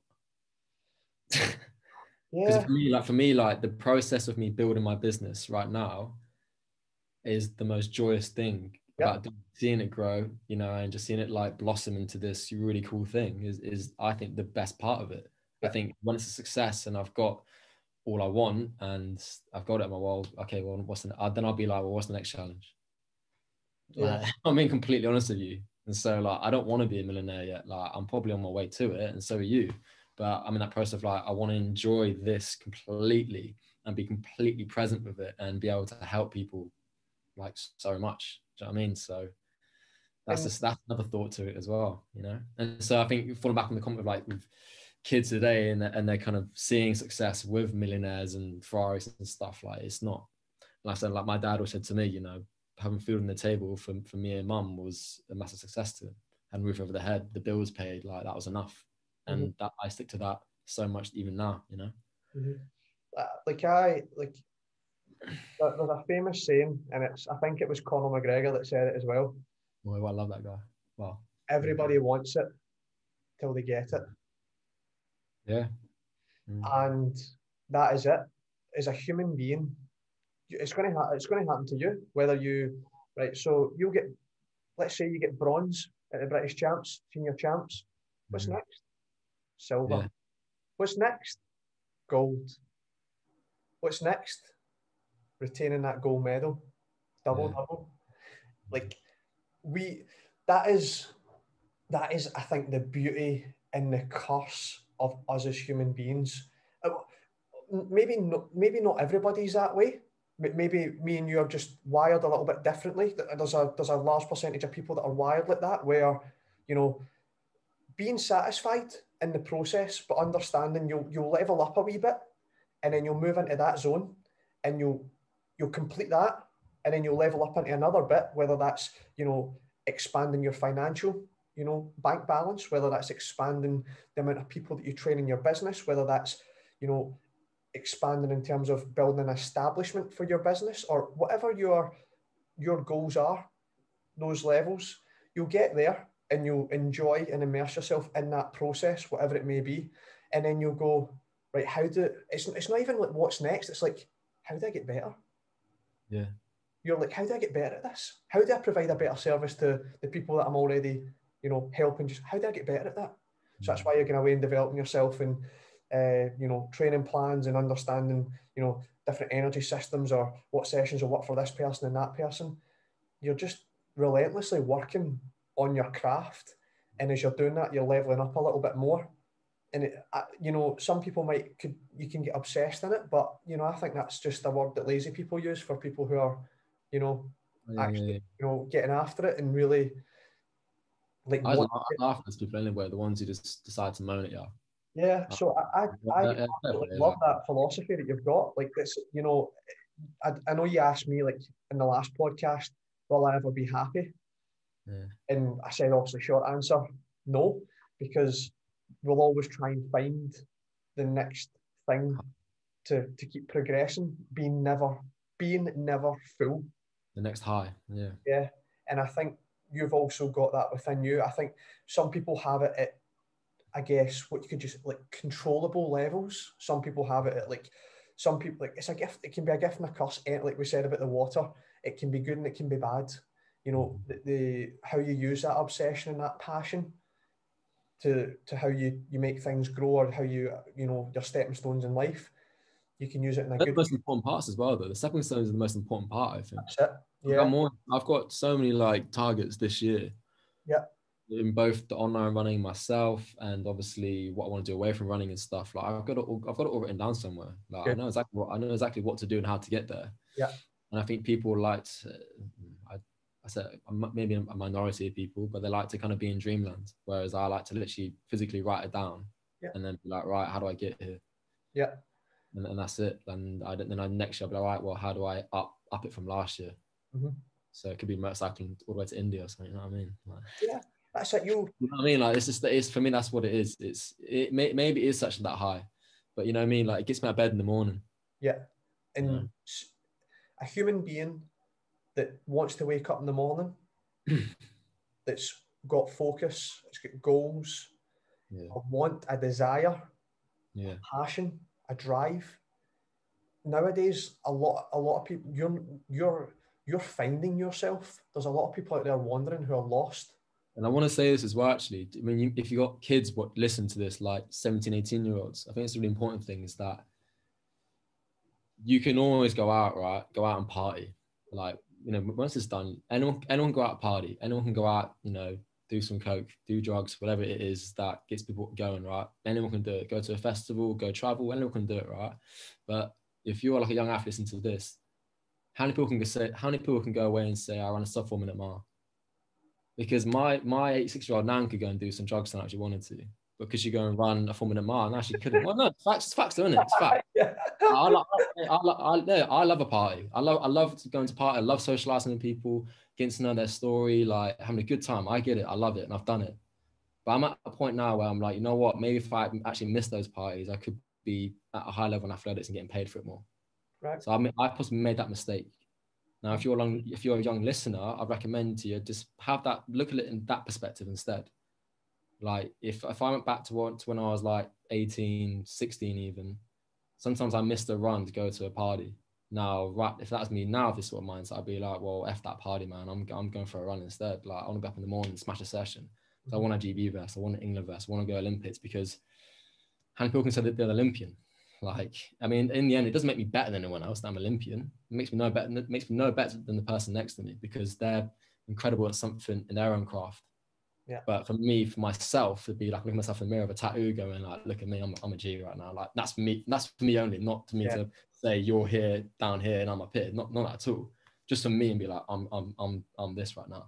*laughs* Because yeah. for me, like for me, like the process of me building my business right now is the most joyous thing yep. about seeing it grow, you know, and just seeing it like blossom into this really cool thing is is I think the best part of it. Yep. I think when it's a success and I've got all I want and I've got it, in my well, okay, well, what's the, then I'll be like, well, what's the next challenge? Yeah. Like, *laughs* I'm being completely honest with you. And so like I don't want to be a millionaire yet. Like I'm probably on my way to it, and so are you. But I'm in that process of like I want to enjoy this completely and be completely present with it and be able to help people like so much. Do you know what I mean? So that's just that's another thought to it as well, you know. And so I think falling back on the comment of like with kids today and they're, and they're kind of seeing success with millionaires and Ferraris and stuff like it's not. Like I said, like my dad always said to me, you know, having food on the table for, for me and mum was a massive success to him. And roof over the head, the bills paid, like that was enough. And mm-hmm. that I stick to that so much even now, you know. Mm-hmm. Uh, like I like there's a famous saying, and it's I think it was Conor McGregor that said it as well. Oh, I love that guy. Wow. Everybody wants it till they get it. Yeah. Mm. And that is it. As a human being, it's going to ha- it's going to happen to you whether you right. So you'll get, let's say you get bronze at the British champs, senior champs. What's mm. next? Silver. Yeah. What's next? Gold. What's next? Retaining that gold medal. Double yeah. double. Like we that is that is I think the beauty and the curse of us as human beings. Uh, maybe not maybe not everybody's that way maybe me and you are just wired a little bit differently. There's a there's a large percentage of people that are wired like that, where you know being satisfied in the process, but understanding you'll you'll level up a wee bit, and then you'll move into that zone, and you'll you'll complete that, and then you'll level up into another bit, whether that's you know expanding your financial you know bank balance, whether that's expanding the amount of people that you train in your business, whether that's you know expanding in terms of building an establishment for your business or whatever your your goals are those levels you'll get there and you'll enjoy and immerse yourself in that process whatever it may be. And then you'll go right how do it's, it's not even like what's next? It's like how do i get better yeah you're like how do i get better at this how do i provide a better service to the people that i'm already you know helping just how do i get better at that so that's mm. why you're going away and developing yourself and uh, you know, training plans and understanding, you know, different energy systems or what sessions will work for this person and that person. You're just relentlessly working on your craft. And as you're doing that, you're leveling up a little bit more. And it, you know, some people might could you can get obsessed in it, but you know, I think that's just a word that lazy people use for people who are, you know, yeah, actually, yeah, yeah. you know, getting after it and really like. I laugh at those people anyway. The ones who just decide to moan at you. Yeah, uh, so I, I, I love that philosophy that you've got. Like this, you know, I, I know you asked me like in the last podcast, will I ever be happy? And I said obviously short answer, no, because we'll always try and find the next thing to, to keep progressing, being never being never full. The next high. Yeah. Yeah. And I think you've also got that within you. I think some people have it at I guess what you could just like controllable levels. Some people have it at like some people like it's a gift. It can be a gift and a curse. Eh, like we said about the water, it can be good and it can be bad. You know the, the how you use that obsession and that passion to to how you you make things grow or how you you know your stepping stones in life. You can use it in a good. The most important parts as well, though. The stepping stones are the most important part. I think. That's it. Yeah. I've got, more, I've got so many like targets this year. Yeah in both the online running myself and obviously what I want to do away from running and stuff. Like I've got it, all, I've got it all written down somewhere. Like I know exactly what I know exactly what to do and how to get there. Yeah. And I think people like, to, I, said maybe a minority of people, but they like to kind of be in dreamland. Whereas I like to literally physically write it down yeah. and then be like, right, how do I get here? Yeah. And, and that's it. And I then I next year I'll be like, right, well, how do I up up it from last year? Mm-hmm. So it could be motorcycling all the way to India or something. You know what I mean? Like, yeah That's it. You. You know what I mean? Like it's just it's for me. That's what it is. It's it may, maybe it is such that high, but you know what I mean. Like it gets me out of bed in the morning. Yeah, and a human being that wants to wake up in the morning, *clears throat* that's got focus, it's got goals, Yeah. a want, a desire, Yeah. passion, a drive. Nowadays, a lot, a lot of people, you're, you're, you're finding yourself. There's a lot of people out there wandering who are lost. And I want to say this as well, actually. I mean, you, if you got kids what listen to this, like 17, 18 year olds, I think it's a really important thing is that you can always go out, right? Go out and party. Like, you know, once it's done, anyone, anyone go out party. Anyone can go out, you know, do some coke, do drugs, whatever it is that gets people going, right? Anyone can do it. Go to a festival, go travel, anyone can do it, right? But if you are like a young athlete listening to this, how many people can say, how many people can go away and say, I ran a sub four minute mile? Because my my eight six year old nan could go and do some drugs and actually wanted to, because she go and run a four minute mile and actually couldn't. Well, no, it's facts, it's facts, isn't it? It's fact. *laughs* yeah. I, love, I, love, I, no, I love a party. I love, I love going to party. I love socializing with people, getting to know their story, like having a good time. I get it. I love it, and I've done it. But I'm at a point now where I'm like, you know what? Maybe if I actually miss those parties, I could be at a high level in athletics and getting paid for it more. Right. So I, mean, I possibly made that mistake. Now, if you're a long, if you're a young listener, I recommend to you just have that look at it in that perspective instead. Like if if I went back to what to when I was like 18, 16 even, sometimes I missed a run to go to a party. Now, right, if that's me now, this sort of mindset, I'd be like, well, f that party, man. I'm I'm going for a run instead. Like I want to be up in the morning, smash a session. So I want a GB vest, I want an England vest, I want to go Olympics because people can say that they're an Olympian? Like, I mean, in the end, it doesn't make me better than anyone else. That I'm Olympian. It makes me no better. It makes me no better than the person next to me because they're incredible at something in their own craft. Yeah. But for me, for myself, it'd be like looking myself in the mirror of a tattoo, going like, "Look at me, I'm, I'm a G right now." Like that's for me. That's for me only, not to me Yeah. to say you're here, down here, and I'm up here. Not not at all. Just for me and be like, I'm I'm I'm I'm this right now.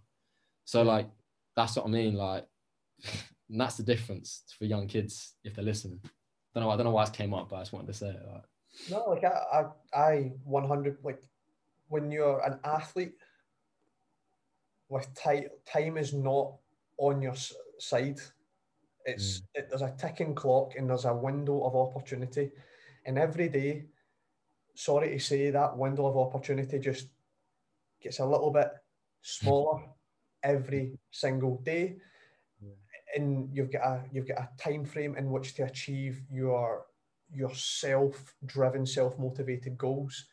So like, that's what I mean. Like, *laughs* and that's the difference for young kids if they're listening. Don't know. I don't know why it came up, but I just wanted to say it. Like, No, like I, I, I 100 like when you're an athlete with time, time is not on your side. It's mm. it, there's a ticking clock and there's a window of opportunity, and every day, sorry to say, that window of opportunity just gets a little bit smaller *laughs* every single day, and you've got a you've got a time frame in which to achieve your your self-driven, self-motivated goals.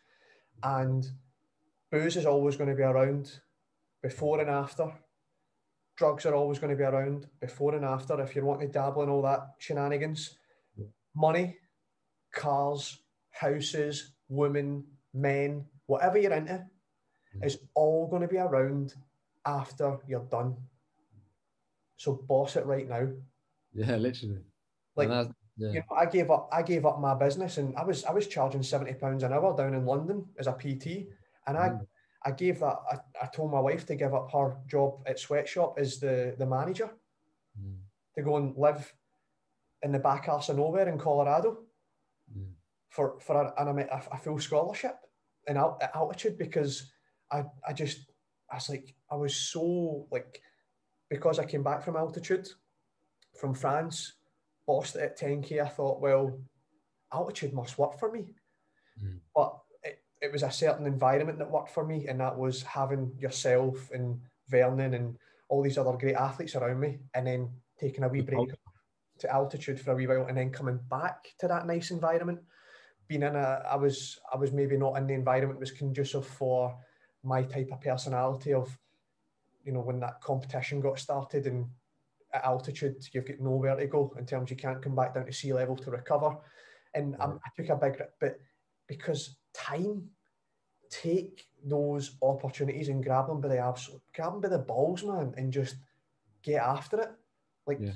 And booze is always going to be around before and after. Drugs are always going to be around before and after. If you're wanting to dabble in all that shenanigans, money, cars, houses, women, men, whatever you're into, is all going to be around after you're done. So boss it right now. yeah, literally. Like yeah. you know, I gave up. I gave up my business, and I was I was charging seventy pounds an hour down in London as a PT, and I Mm. I gave that. I, I told my wife to give up her job at sweatshop as the the manager Mm. to go and live in the back arse of nowhere in Colorado Mm. for for a, and a, a full scholarship in al- altitude because I I just I was like I was so like because I came back from altitude from France, bossed it at 10k. I thought, well, altitude must work for me, it, was a certain environment that worked for me, and that was having yourself and Vernon and all these other great athletes around me, and then taking a wee break to altitude for a wee while and then coming back to that nice environment. Being in a i was i was maybe not in the environment was conducive for my type of personality of you know when that competition got started and at altitude you've got nowhere to go in terms you can't come back down to sea level to recover. And um, i took a big but because time take those opportunities and grab them by the absolute grab them by the balls man and just get after it. Like Yeah.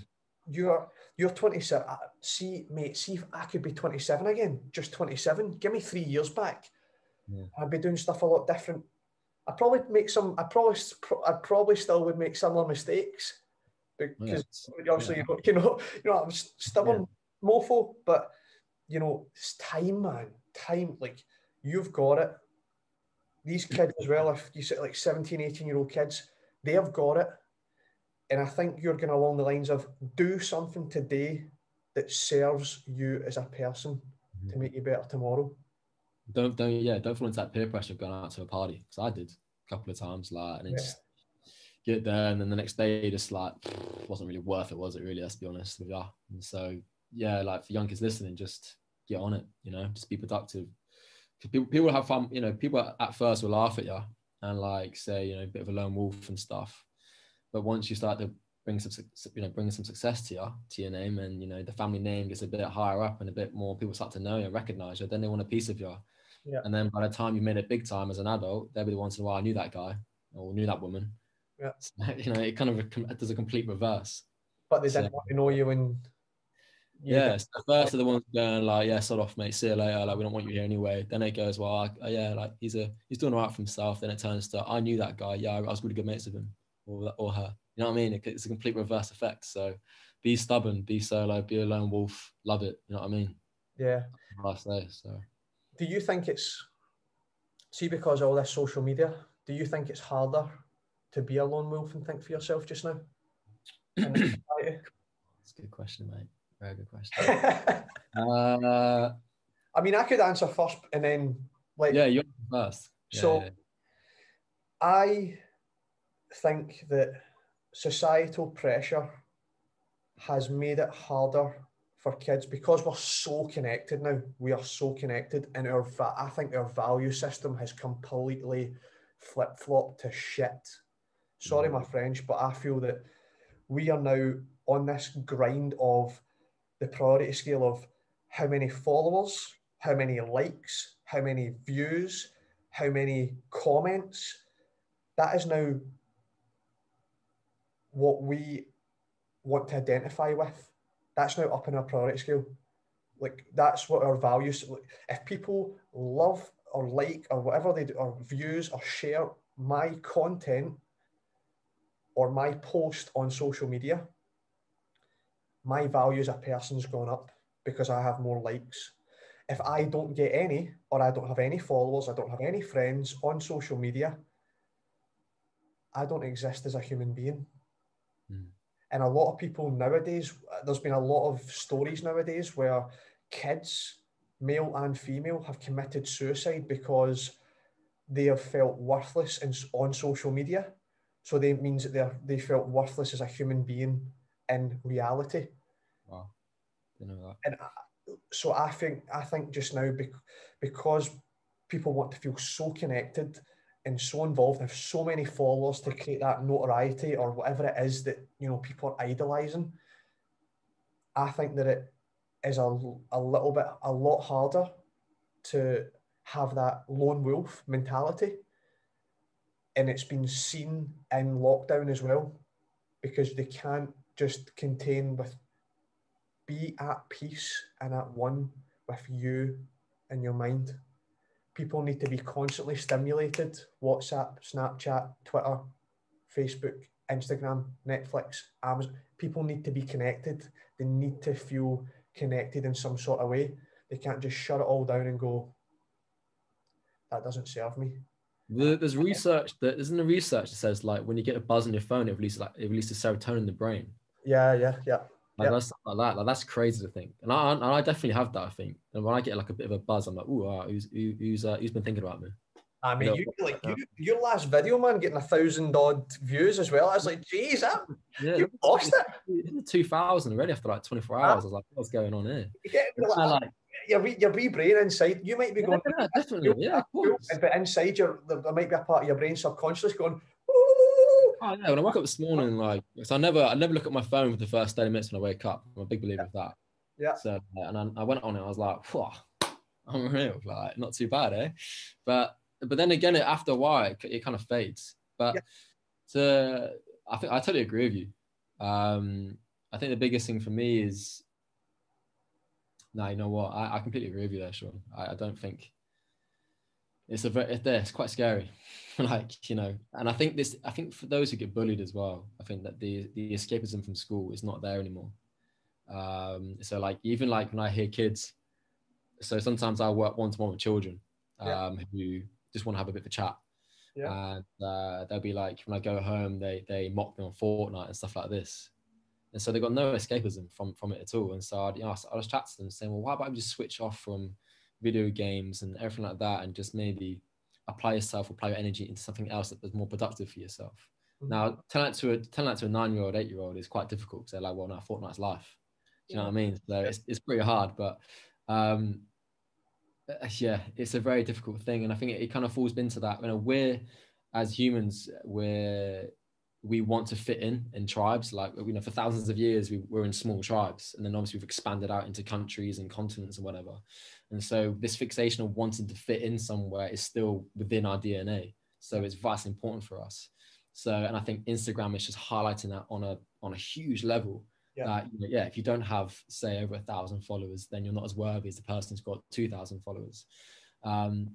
you're you're 27 uh, see mate see if i could be 27 again just 27 give me three years back. Yeah. i'd be doing stuff a lot different. I'd probably make some i probably i probably still would make similar mistakes because obviously Yeah. you know you *laughs* know you know i'm stubborn mofo but you know it's time man. Time like you've got it these kids as well if you say like 17 18 year old kids they have got it and I think you're going along the lines of do something today that serves you as a person mm-hmm. to make you better tomorrow. Don't don't yeah don't fall into that peer pressure of going out to a party because I did a couple of times like and it's yeah. get there and then the next day just like wasn't really worth it was it really let's be honest with you and so yeah like for young kids listening just get on it you know just be productive people people have fun you know people at first will laugh at you and like say you know a bit of a lone wolf and stuff but once you start to bring some, you know, bring some success to you, to your name, and you know the family name gets a bit higher up, and a bit more people start to know you and recognize you. Then they want a piece of you. Yeah. And then by the time you made it big time as an adult, they'll be the ones a while oh, I knew that guy or knew that woman. Yeah. So, *laughs* you know, it kind of it does a complete reverse. But they didn't want to know you when. Yeah, so first are the ones going like, yeah, sort off, mate. See you later. Like, we don't want you here anyway. Then it goes, well, I, uh, yeah, like he's a he's doing all right for himself. Then it turns to, I knew that guy. Yeah, I was really good mates with him or or her. You know what I mean? It's a complete reverse effect. So be stubborn, be solo, be a lone wolf, love it. You know what I mean? Yeah. Last day. So do you think it's see because all this social media, do you think it's harder to be a lone wolf and think for yourself just now? *coughs* That's a good question, mate. Very good question. *laughs* uh, I mean, I could answer first and then like yeah, you're first. Yeah, so yeah. I think that societal pressure has made it harder for kids because we're so connected now. We are so connected, and our I think our value system has completely flip flopped to shit. Sorry, my French, but I feel that we are now on this grind of the priority scale of how many followers, how many likes, how many views, how many comments. That is now what we want to identify with. That's now up in our priority scale. Like that's what our values. If people love or like or whatever they do, or views or share my content or my post on social media, my value as a person's gone up because I have more likes. If I don't get any, or I don't have any followers, I don't have any friends on social media, I don't exist as a human being. Mm. And a lot of people nowadays, there's been a lot of stories nowadays where kids, male and female, have committed suicide because they have felt worthless in, on social media. So they means that they they felt worthless as a human being in reality. Wow, you know that. And so I think I think just now because people want to feel so connected and so involved have so many followers to create that notoriety or whatever it is that you know people are idolizing i think that it is a, a little bit a lot harder to have that lone wolf mentality and it's been seen in lockdown as well because they can't just contain with be at peace and at one with you in your mind people need to be constantly stimulated WhatsApp, Snapchat, Twitter, Facebook, Instagram, Netflix, Amazon. People need to be connected. They need to feel connected in some sort of way. They can't just shut it all down and go, that doesn't serve me. There's research that isn't there research that says like when you get a buzz on your phone, it releases like it releases serotonin in the brain. Yeah, yeah, yeah. Like, yep. that's like that. Like that's crazy to think, and I and I definitely have that. I think, and when I get like a bit of a buzz, I'm like, "Ooh, who's who's uh, who's been thinking about me?" I mean, you, know, you like you, your last video, man, getting a thousand odd views as well. I was like, "Geez, that, yeah, you lost it." Two thousand already after like 24 hours. I was like, "What's going on here?" You get, like, like, your wee, your wee brain inside, you might be going, yeah, definitely, yeah, but inside your there might be a part of your brain subconscious going, Oh yeah, when I woke up this morning, like, so I never, I never look at my phone for the first thirty minutes when I wake up. I'm a big believer yeah. of that. Yeah. So, and I, I, went on it. I was like, Whoa, *laughs* I'm real, like, not too bad, eh? But, but then again, after a while, it, it kind of fades. But yeah. to, I think I totally agree with you. Um, I think the biggest thing for me is, no, you know what? I, I completely agree with you there, Sean. I, I don't think it's a very, it's quite scary. *laughs* like you know and i think this i think for those who get bullied as well i think that the the escapism from school is not there anymore um so like even like when i hear kids so sometimes i work one-to-one with children um yeah. who just want to have a bit of a chat Yeah. And uh, they'll be like, when I go home, they they mock me on Fortnite and stuff like this. And so they got no escapism from from it at all. And so I'd, you know, I was chat to them saying, well, why about we just switch off from video games and everything like that, and just maybe apply yourself, apply your energy into something else that's more productive for yourself. Mm-hmm. Now, telling that to a telling that to a nine year old, eight year old is quite difficult because they're like, well, no, Fortnite's life. Do you yeah. know what I mean? So it's it's pretty hard, but um, uh, yeah, it's a very difficult thing, and I think it, it kind of falls into that. You know, we're as humans, we're we want to fit in in tribes. Like you know for thousands of years we were in small tribes and then obviously we've expanded out into countries and continents and whatever. And so this fixation of wanting to fit in somewhere is still within our dna so it's vitally important for us. So and i think instagram is just highlighting that on a on a huge level. Yeah. that you know, yeah if you don't have say over a thousand followers then you're not as worthy as the person who's got 2000 followers. Um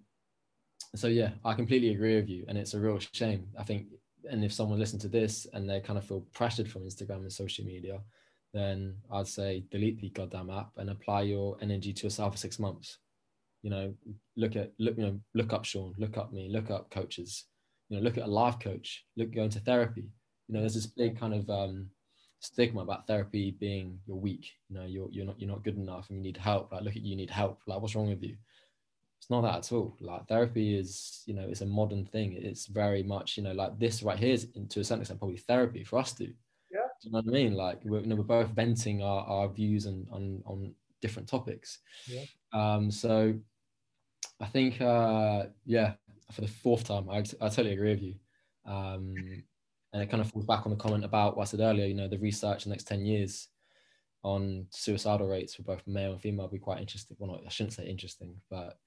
so yeah i completely agree with you and it's a real shame. I think and if someone listens to this and they kind of feel pressured from Instagram and social media, then I'd say delete the goddamn app and apply your energy to yourself for six months. You know, look at look, you know, look up Sean, look up me, look up coaches, you know, look at a life coach, look go into therapy. You know, there's this big kind of um, stigma about therapy being you're weak, you know, you're you're not you're not good enough and you need help. Like look at you, you need help. Like what's wrong with you? It's not that at all. Like therapy is, you know, it's a modern thing. It's very much, you know, like this right here is to a certain extent probably therapy for us to. Yeah. Do you know what I mean? Like we're, you know, we're both venting our, our views and on, on different topics. Yeah. Um, so I think, uh, yeah, for the fourth time, I, I totally agree with you. Um, and it kind of falls back on the comment about what I said earlier, you know, the research the next 10 years on suicidal rates for both male and female will be quite interesting. Well, not, I shouldn't say interesting, but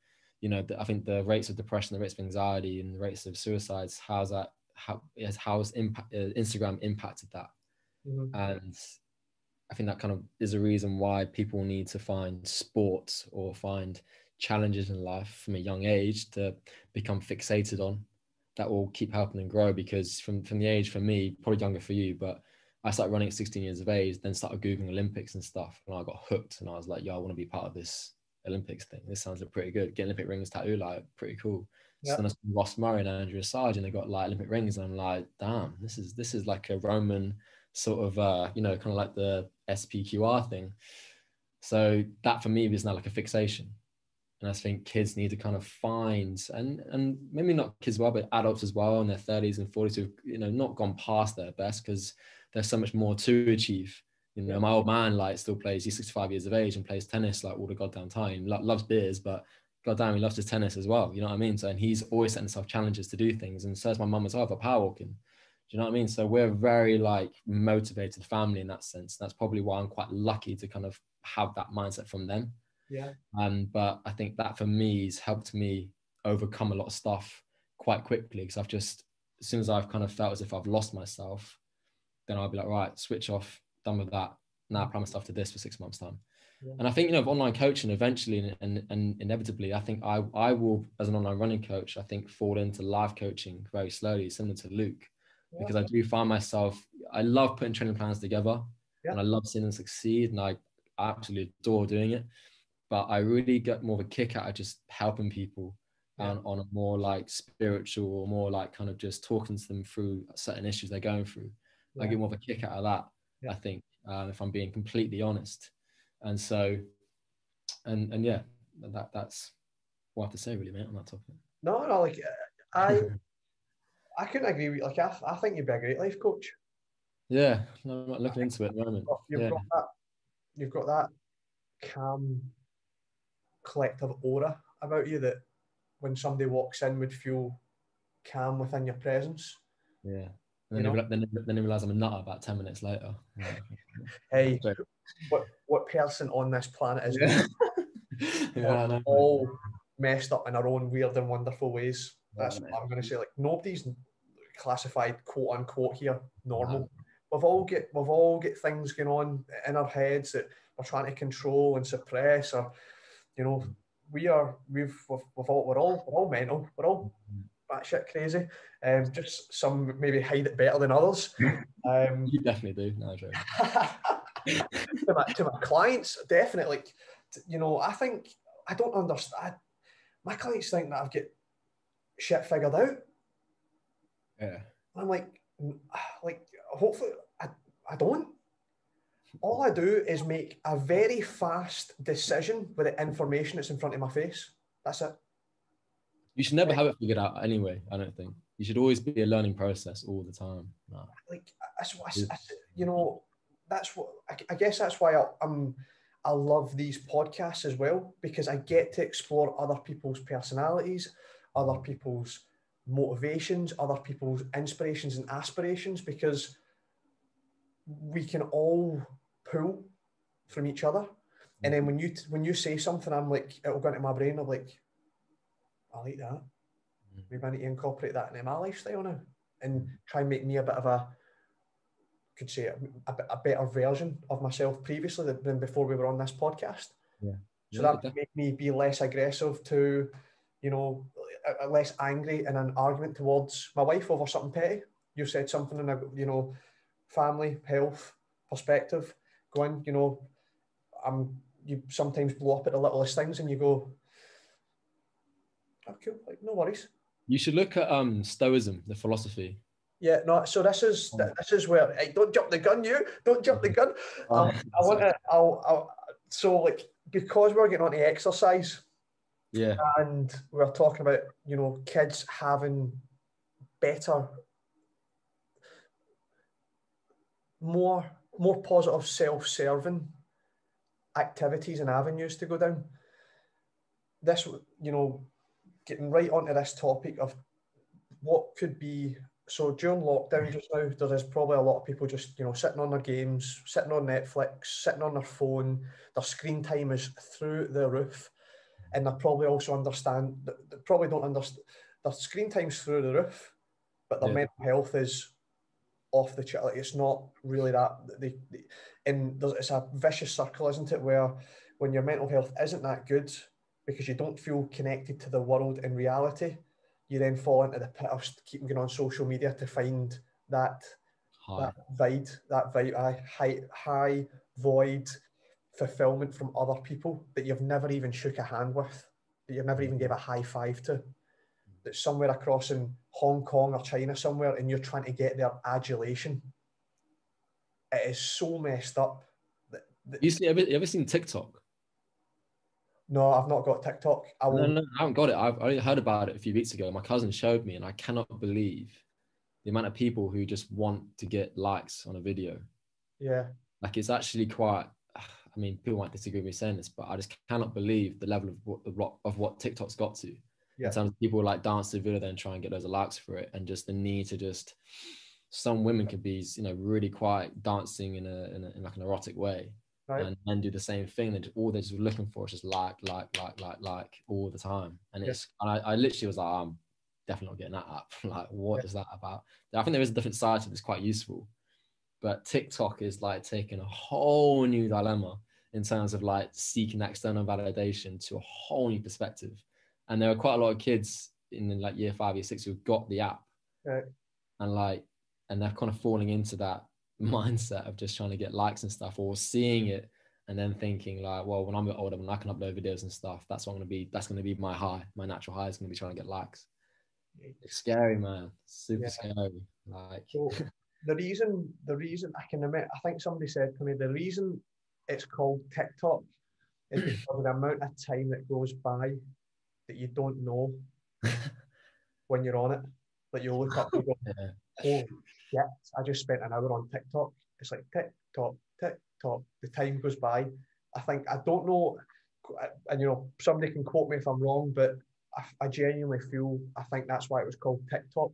you know, I think the rates of depression, the rates of anxiety, and the rates of suicides, how's that? How has how's impact, uh, Instagram impacted that? Mm-hmm. And I think that kind of is a reason why people need to find sports or find challenges in life from a young age to become fixated on. That will keep helping them grow because from from the age for me, probably younger for you, but I started running at 16 years of age, then started googling Olympics and stuff, and I got hooked, and I was like, "Yo, I want to be part of this Olympics thing. This sounds like pretty good. Get Olympic rings tattoo, like pretty cool. Yep. So then I saw Ross Murray and Andrew Osagie, and they got like Olympic rings, and I'm like, damn, this is this is like a Roman sort of uh, you know, kind of like the SPQR thing. So that for me is now like a fixation. And I think kids need to kind of find and and maybe not kids well, but adults as well in their 30s and 40s who've you know not gone past their best because there's so much more to achieve you know, my old man like still plays. He's 65 years of age and plays tennis like all the goddamn time. Lo- loves beers, but goddamn, he loves his tennis as well. You know what I mean? So and he's always setting himself challenges to do things. And so is my mum as well for power walking. Do you know what I mean? So we're very like motivated family in that sense. That's probably why I'm quite lucky to kind of have that mindset from them. Yeah. Um, but I think that for me has helped me overcome a lot of stuff quite quickly because I've just as soon as I've kind of felt as if I've lost myself, then I'll be like, right, switch off, done with that. Now apply myself to this for six months time. Yeah. And I think you know, of online coaching eventually and, and, and inevitably, I think I I will as an online running coach, I think fall into live coaching very slowly, similar to Luke, yeah. because I do find myself I love putting training plans together, yeah. and I love seeing them succeed, and I absolutely adore doing it. But I really get more of a kick out of just helping people on, on a more like spiritual or more like kind of just talking to them through certain issues they're going through. I get more of a kick out of that yeah. I think, um, if I'm being completely honest. And so, and and yeah, that that's what I have to say really, mate, on that topic. No, no, like I, *laughs* I couldn't agree with you. Like I, I think you'd be a great life coach. Yeah, no, I'm not looking into it at the moment. You've yeah. got that. You've got that calm, collective aura about you that when somebody walks in would feel calm within your presence. Yeah. And then, you then, then they realize I'm a nutter about 10 minutes later. *laughs* hey, what, what person on this planet is yeah. *laughs* yeah, all messed up in our own weird and wonderful ways? That's yeah, what I'm going to say. Like, nobody's classified quote unquote here normal. We've all get we've all get things going on in our heads that we're trying to control and suppress, or you know, we are we've we've, we've all we're all we're all mental. We're all batshit crazy. Um, just some maybe hide it better than others. Um, you definitely do. No, *laughs* to, my, to my clients, definitely. You know, I think I don't understand. My clients think that I've got shit figured out. Yeah. I'm like, *sighs* like hopefully I, I don't. All I do is make a very fast decision with the information that's in front of my face. That's it. You should never have it figured out anyway. I don't think you should always be a learning process all the time. No. Like that's what I, I, you know. That's what I, I guess. That's why I, I'm. I love these podcasts as well because I get to explore other people's personalities, other people's motivations, other people's inspirations and aspirations because we can all pull from each other. And then mm-hmm. when you when you say something, I'm like, it'll go into my brain. I'm like, I like that. Mm-hmm. Maybe I need to incorporate that into my lifestyle now and try and make me a bit of a could say a, a, a better version of myself previously than before we were on this podcast. Yeah. So that would make me be less aggressive to, you know, less angry in an argument towards my wife over something petty. You said something in a, you know, family, health perspective. Going, you know, I'm you sometimes blow up at the littlest things and you go, cool, like no worries. You should look at um Stoicism, the philosophy. Yeah, no. So this is oh. this is where hey, don't jump the gun, you don't jump the gun. *laughs* Um, I want to. I'll, I'll, so like because we're getting on to exercise. Yeah. And we're talking about you know kids having better, more more positive self-serving activities and avenues to go down. This, you know, getting right onto this topic of what could be so during lockdown just now, there is probably a lot of people just you know sitting on their games, sitting on Netflix, sitting on their phone. Their screen time is through the roof, and they probably also understand. They probably don't understand. Their screen time's through the roof, but their yeah. mental health is off the chart. Like it's not really that. They, they and it's a vicious circle, isn't it? Where when your mental health isn't that good because you don't feel connected to the world in reality you then fall into the pit of keeping going on social media to find that that void, that void, high, high void fulfillment from other people that you've never even shook a hand with, that you've never even gave a high five to. That somewhere across in Hong Kong or China somewhere, and you're trying to get their adulation. It is so messed up. That, that you see, ever, you ever seen TikTok? No, I've not got TikTok. I will... no, no, I haven't got it. I've only heard about it a few weeks ago. My cousin showed me, and I cannot believe the amount of people who just want to get likes on a video. Yeah. Like it's actually quite. I mean, people might disagree with me saying this, but I just cannot believe the level of what of what TikTok's got to. Yeah. In terms of people like dance to video, then try and get those likes for it, and just the need to just. Some women could be, you know, really quite dancing in a, in, a, in like an erotic way, right. and men do the same thing. They just, all they're just looking for is just like, like, like, like, like all the time. And it's and I, I literally was like, oh, I'm definitely not getting that app. *laughs* like, what yeah. is that about? I think there is a different side to this quite useful. But TikTok is like taking a whole new dilemma in terms of like seeking external validation to a whole new perspective. And there are quite a lot of kids in like year five, year six who've got the app. Right. And like, and they're kind of falling into that mindset of just trying to get likes and stuff or seeing it and then thinking like well when i'm older when i can upload videos and stuff that's what i'm going to be that's going to be my high my natural high is going to be trying to get likes it's scary man super yeah. scary like so *laughs* the reason the reason i can admit i think somebody said to me the reason it's called tiktok is *clears throat* because of the amount of time that goes by that you don't know *laughs* when you're on it that you look up and go yeah. holy shit, I just spent an hour on TikTok. It's like TikTok, TikTok. The time goes by. I think, I don't know, and you know, somebody can quote me if I'm wrong, but I, I genuinely feel, I think that's why it was called TikTok.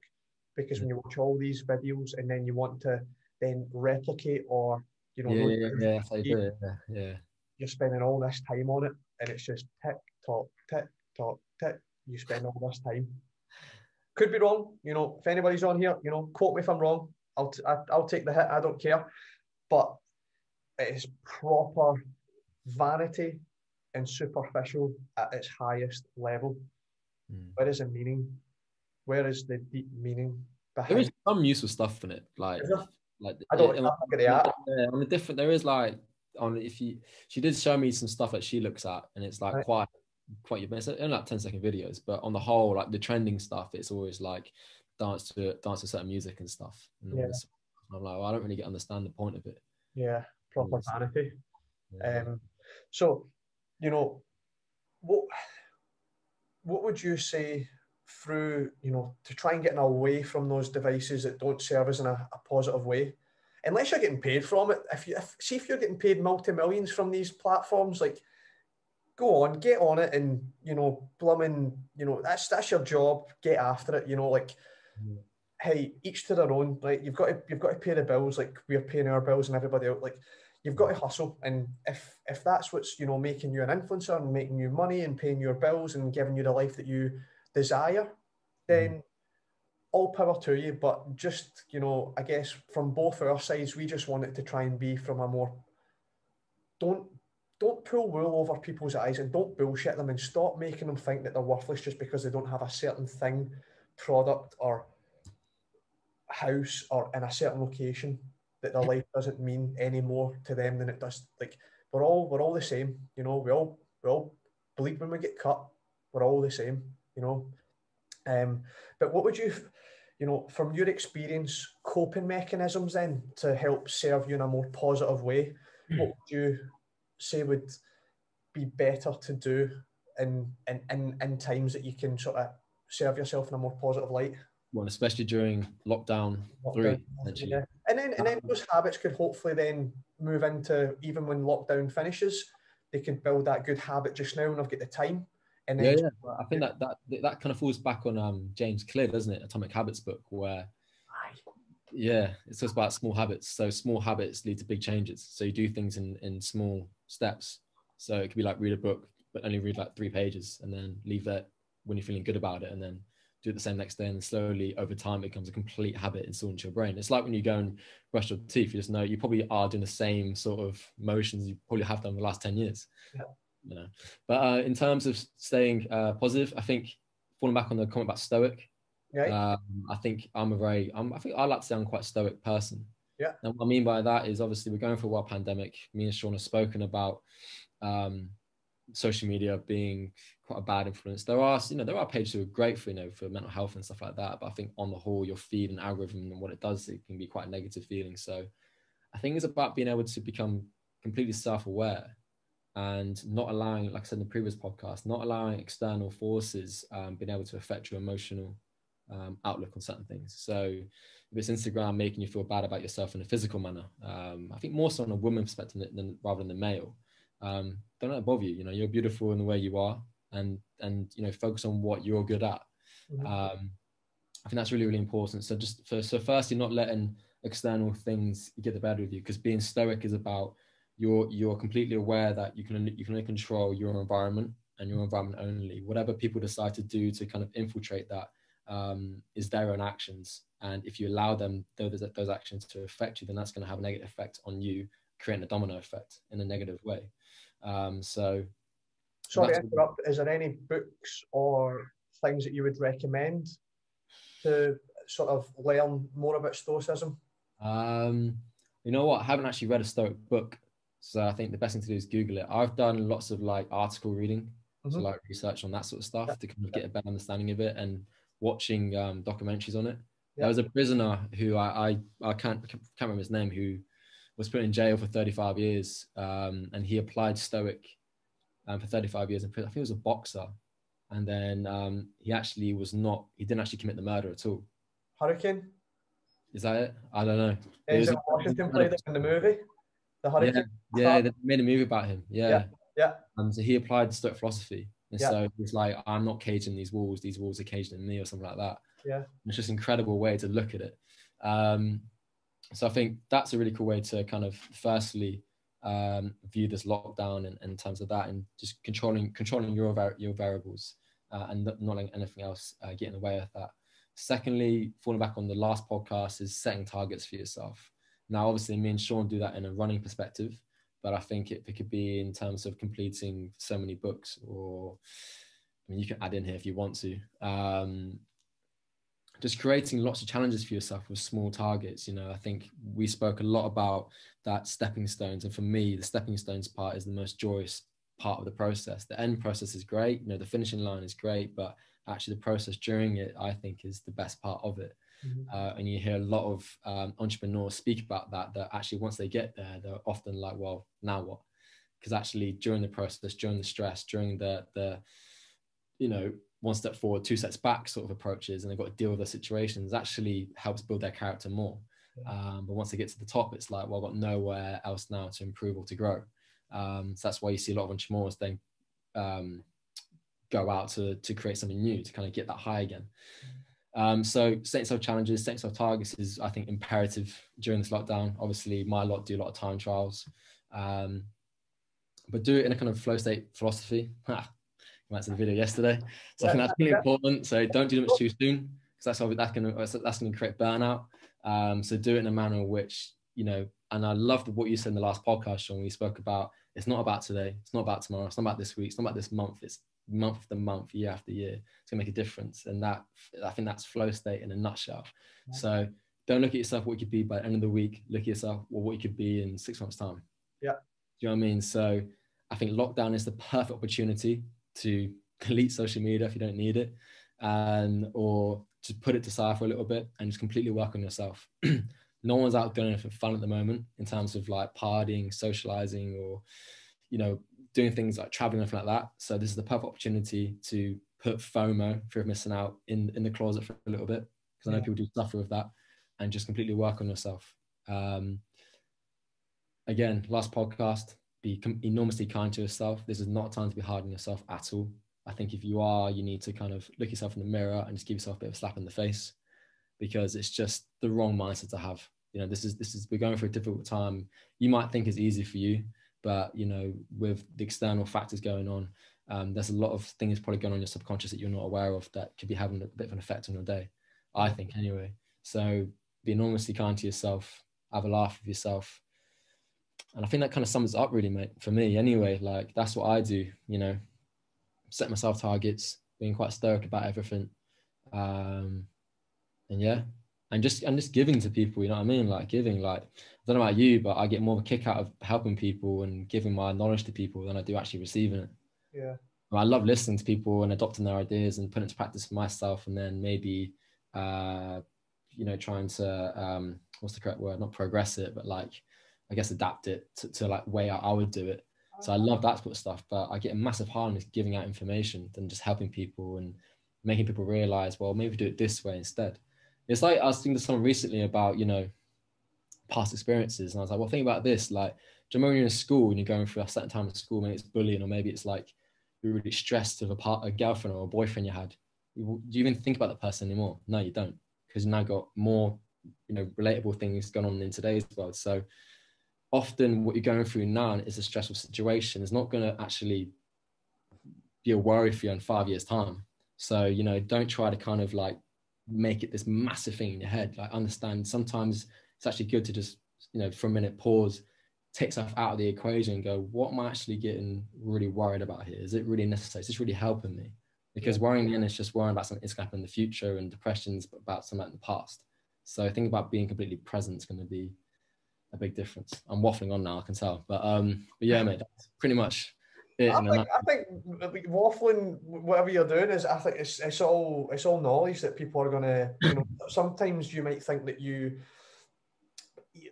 Because when you watch all these videos and then you want to then replicate or, you know, yeah, yeah, yeah, I yeah, yeah. You're spending all this time on it and it's just TikTok, TikTok, tick. You spend all this time could be wrong. You know, if anybody's on here, you know, quote me if I'm wrong. I'll t- I, I'll take the hit. I don't care. But it is proper vanity and superficial at its highest level. Mm. Where is the meaning? Where is the deep meaning behind? There is some useful stuff in it, like like I don't it, look at on a different, there is like on if you she did show me some stuff that she looks at, and it's like right. quite quite it's only like 10 second videos but on the whole like the trending stuff it's always like dance to dance to certain music and stuff. And Yeah. this- I'm like, well, I don't really get understand the point of it. Yeah, proper vanity. Yeah. Um, so, you know, what what would you say through, you know, to try and get away from those devices that don't serve us in a, a positive way? Unless you're getting paid from it, if you if, see if you're getting paid multi millions from these platforms, like go on, get on it, and you know, blooming, you know, that's that's your job. Get after it. You know, like Yeah. hey, each to their own. Like you've got to you've got to pay the bills, like we're paying our bills and everybody else. Like you've got to mm-hmm. hustle, and if if that's what's you know making you an influencer and making you money and paying your bills and giving you the life that you desire, then mm-hmm. all power to you. But just you know, I guess from both our sides, we just want it to try and be from a more don't don't pull wool over people's eyes and don't bullshit them and stop making them think that they're worthless just because they don't have a certain thing, product or house or in a certain location that their life doesn't mean any more to them than it does. Like we're all we're all the same, you know. We all we all bleed when we get cut. We're all the same, you know. Um, but what would you, you know, from your experience, coping mechanisms then to help serve you in a more positive way? What would you say would be better to do in in in, in times that you can sort of serve yourself in a more positive light? Well, especially during lockdown three, Lockdown, essentially. Yeah. And then and then those habits could hopefully then move into even when lockdown finishes, they can build that good habit just now and I've got the time. And Yeah, then yeah. Well, I think that that that kind of falls back on um, James Clear, doesn't it? Atomic Habits book, where. Yeah, it's just about small habits. So small habits lead to big changes. So you do things in in small steps. So it could be like read a book, but only read like three pages, and then leave that when you're feeling good about it, and then do it the same next day, and slowly over time it becomes a complete habit installed into your brain. It's like when you go and brush your teeth, you just know you probably are doing the same sort of motions you probably have done the last ten years. Yeah. You know, but uh, in terms of staying uh, positive, I think falling back on the comment about stoic, right? um, I think I'm a very, I'm, I think I like to say I'm quite a stoic person. Yeah. And what I mean by that is obviously we're going through a world pandemic. Me and Sean have spoken about um, social media being quite a bad influence. There are, you know, there are pages that are great for, you know, for mental health and stuff like that. But I think on the whole, your feed and algorithm and what it does, it can be quite a negative feeling. So I think it's about being able to become completely self-aware and not allowing, like I said in the previous podcast, not allowing external forces um, being able to affect your emotional um, outlook on certain things. So if it's Instagram making you feel bad about yourself in a physical manner, um, I think more so on a woman perspective than, rather than the male. Um, don't let it bother you. You know, you're beautiful in the way you are, and and you know, focus on what you're good at. Mhm. Um, I think that's really really important. So just for so firstly, not letting external things get the better of you, because being stoic is about you're you're completely aware that you can only, you can only control your environment and your environment only. Whatever people decide to do to kind of infiltrate that um, is their own actions. And if you allow them those, those actions to affect you, then that's going to have a negative effect on you, creating a domino effect in a negative way. Um, so, Sorry to interrupt. Is there any books or things that you would recommend to sort of learn more about Stoicism? um, you know what? I haven't actually read a Stoic book. So I think the best thing to do is Google it. I've done lots of like article reading, so Mhm. like research on that sort of stuff Yeah. to kind of get a better understanding of it and watching um, documentaries on it. Yeah. There was a prisoner who I, I, I can't, can't remember his name who was put in jail for 35 years um, and he applied Stoic um, for 35 years in prison. I think he was a boxer. And then um, he actually was not, he didn't actually commit the murder at all. Hurricane? Is that it? I don't know. It was Is it a- Washington played it in the movie? The Hurricane? Yeah, they made a movie about him. Yeah. yeah. Um, so he applied Stoic philosophy. And Yeah. so it's like, I'm not caging these walls, these walls are caging me or something like that. Yeah. It's just an incredible way to look at it. Um, so I think that's a really cool way to kind of firstly um, view this lockdown in, in terms of that and just controlling controlling your var- your variables uh, and not not letting anything else uh, get in the way of that. Secondly, falling back on the last podcast is setting targets for yourself. Now, obviously, me and Sean do that in a running perspective, but I think it, it could be in terms of completing so many books, or I mean, you can add in here if you want to. Um, just creating lots of challenges for yourself with small targets. You know, I think we spoke a lot about that stepping stones, and for me, the stepping stones part is the most joyous part of the process. The end process is great. You know, the finishing line is great, but actually the process during it i think is the best part of it Mhm. uh, and you hear a lot of um, entrepreneurs speak about that that actually once they get there they're often like well now what? Because actually during the process during the stress during the the you know one step forward two steps back sort of approaches and they've got to deal with the situations actually helps build their character more. Um, but once they get to the top it's like well i've got nowhere else now to improve or to grow. Um, so that's why you see a lot of entrepreneurs then um, go out to to create something new to kind of get that high again um, so setting self challenges, setting self targets is, I think, imperative during this lockdown. Obviously, my lot do a lot of time trials, um, but do it in a kind of flow state philosophy. Ha, Went to the video yesterday, so I think that's really important. So don't do much too soon, because that's that's going to that's going to create burnout. Um, so do it in a manner in which you know. And I loved what you said in the last podcast, Sean. We spoke about it's not about today, it's not about tomorrow, it's not about this week, it's not about this month. It's month after month, year after year. It's gonna make a difference, and that I think that's flow state in a nutshell. So don't look at yourself what you could be by the end of the week. Look at yourself well, what you could be in six months' time. Yeah. Do you know what I mean? So I think lockdown is the perfect opportunity to *laughs* delete social media if you don't need it, and or to put it to side for a little bit and just completely work on yourself. *clears throat* no one's out doing anything fun at the moment in terms of like partying, socializing, or you know doing things like traveling and stuff like that. So this is the perfect opportunity to put FOMO, fear of missing out, in in the closet for a little bit because I know Yeah. people do suffer with that, and just completely work on yourself. Um, again, last podcast, be enormously kind to yourself. This is not time to be hard on yourself at all. I think if you are, you need to kind of look yourself in the mirror and just give yourself a bit of a slap in the face because it's just the wrong mindset to have. You know, this is this is we're going through a difficult time. You might think it's easy for you, but you know, with the external factors going on, um, there's a lot of things probably going on in your subconscious that you're not aware of that could be having a bit of an effect on your day. I think anyway. So be enormously kind to yourself, have a laugh with yourself. And I think that kind of sums up really, mate, for me anyway. Like that's what I do, you know, set myself targets, being quite stoic about everything. Um, and yeah, and just and just giving to people, you know what I mean? Like giving, like I don't know about you, but I get more of a kick out of helping people and giving my knowledge to people than I do actually receiving it. Yeah. I love listening to people and adopting their ideas and putting it to practice for myself, and then maybe, uh, you know, trying to um, what's the correct word? Not progress it, but like, I guess adapt it to, to like way I, would do it. So I love that sort of stuff, but I get a massive harm in giving out information than just helping people and making people realize, well, maybe do it this way instead. It's like I was thinking to someone recently about, you know, past experiences, and I was like, well, think about this. Like, do you remember when you're in school and you're going through a certain time in school, maybe it's bullying, or maybe it's like you're really stressed with a part, a girlfriend or a boyfriend you had. Do you even think about that person anymore? No, you don't, because now you now got more, you know, relatable things going on in today's world. So often what you're going through now is a stressful situation It's not going to actually be a worry for you in five years time so you know don't try to kind of like make it this massive thing in your head like understand sometimes it's actually good to just you know for a minute pause take stuff out of the equation and go what am i actually getting really worried about here is it really necessary is this really helping me because worrying then is just worrying about something that's going to happen in the future and depressions about something in the past so I think about being completely present is going to be a big difference. I'm waffling on now, I can tell. But um, but yeah, *laughs* mate, that's pretty much. I think, I think like, waffling, whatever you're doing, is I think it's it's all it's all knowledge that people are gonna. You know, *coughs* sometimes you might think that you,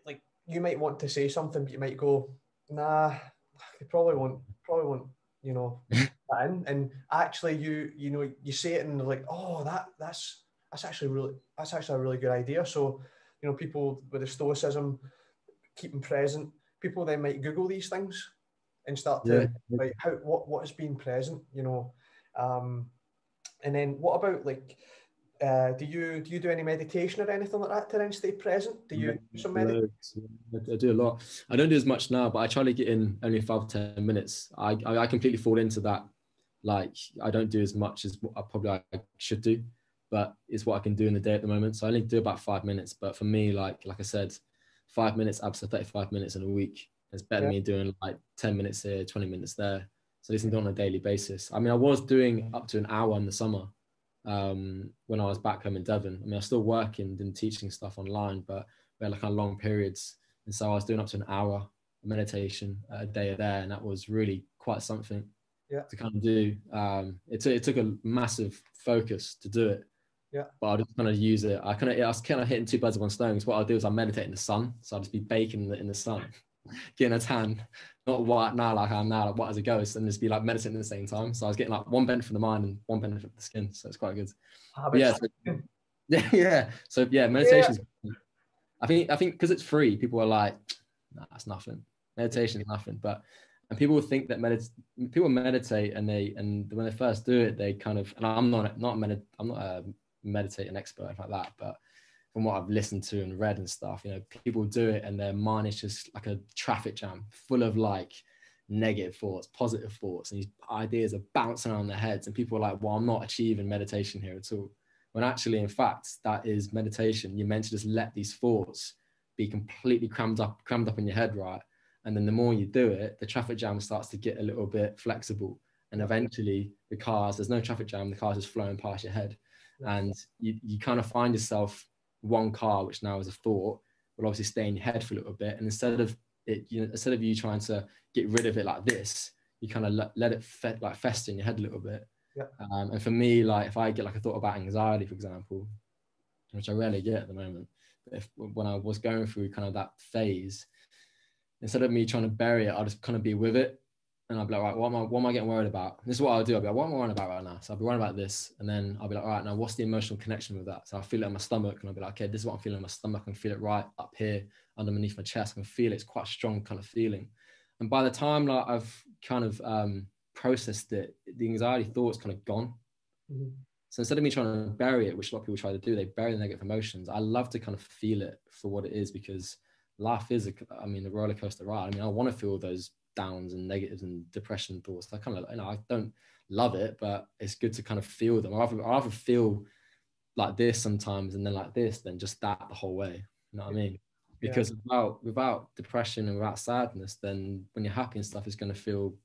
like, you might want to say something, but you might go, nah, you probably won't, probably won't, you know, in. And actually, you you know, you say it and they're like, oh, that that's that's actually really that's actually a really good idea. So, you know, people with the stoicism, keeping present, people then might Google these things and start to Yeah. like how what what has been present, you know. Um, and then what about like uh, do you do you do any meditation or anything like that to then stay present? Do you do some meditation? I do a lot. I don't do as much now, but I try to get in only five ten minutes. I, I completely fall into that. Like I don't do as much as I probably I should do, but it's what I can do in the day at the moment. So I only do about five minutes. But for me, like like I said, five minutes up to thirty five minutes in a week is better than me doing like ten minutes here, twenty minutes there. So this is done on a daily basis. I mean, I was doing up to an hour in the summer um, when I was back home in Devon. I mean, I was still working and teaching stuff online, but we had like kind of long periods. And so I was doing up to an hour of meditation a day there. And that was really quite something. Yeah. To kind of do. Um, it took it took a massive focus to do it. Yeah. But I just kind of use it. I kind of I was kind of hitting two birds with one stone. Because what I'll do is I meditate in the sun. So I'll just be baking in the, in the sun, getting a tan, not white now like I am now, like white as a ghost, and just be like meditating at the same time. So I was getting like one benefit for the mind and one benefit for the skin. So it's quite good. Ah, Habits. *laughs* Yeah. So, yeah. Yeah. So yeah, meditation. I think I think because it's free, people are like, nah, that's nothing. Meditation is nothing. But and people think that medit people meditate and they and when they first do it, they kind of and I'm not not med I'm not a meditating expert like that, but from what I've listened to and read and stuff, you know, people do it and their mind is just like a traffic jam full of like negative thoughts, positive thoughts, and these ideas are bouncing around their heads. And people are like, well, I'm not achieving meditation here at all. When actually, in fact, that is meditation. You're meant to just let these thoughts be completely crammed up, crammed up in your head, right? And then the more you do it, the traffic jam starts to get a little bit flexible. And eventually the cars, there's no traffic jam, the cars just flowing past your head. And you, you kind of find yourself one car, which now is a thought, will obviously stay in your head for a little bit. And instead of it, you know, instead of you trying to get rid of it like this, you kind of let, let it fe- like fester in your head a little bit. Yeah. Um, and for me, like if I get like a thought about anxiety, for example, which I rarely get at the moment, but if when I was going through kind of that phase, instead of me trying to bury it, I'll just kind of be with it. And I'll be like, right, what am I, what am I getting worried about? This is what I'll do. I'll be like, what am I worrying about right now? So I'll be worrying about this. And then I'll be like, all right, now what's the emotional connection with that? So I'll feel it in my stomach and I'll be like, okay, this is what I'm feeling in my stomach. I can feel it right up here underneath my chest. I can feel it. It's quite a strong kind of feeling. And by the time like I've kind of um, processed it, the anxiety thoughts kind of gone. Mhm. So instead of me trying to bury it, which a lot of people try to do, they bury the negative emotions. I love to kind of feel it for what it is because life is a, I mean, a roller coaster ride. I mean, I want to feel those downs and negatives and depression thoughts. I kind of, you know, I don't love it, but it's good to kind of feel them. I rather, I rather feel like this sometimes and then like this than just that the whole way. You know what I mean? Yeah. Because without without depression and without sadness, then when you're happy and stuff, it's going to feel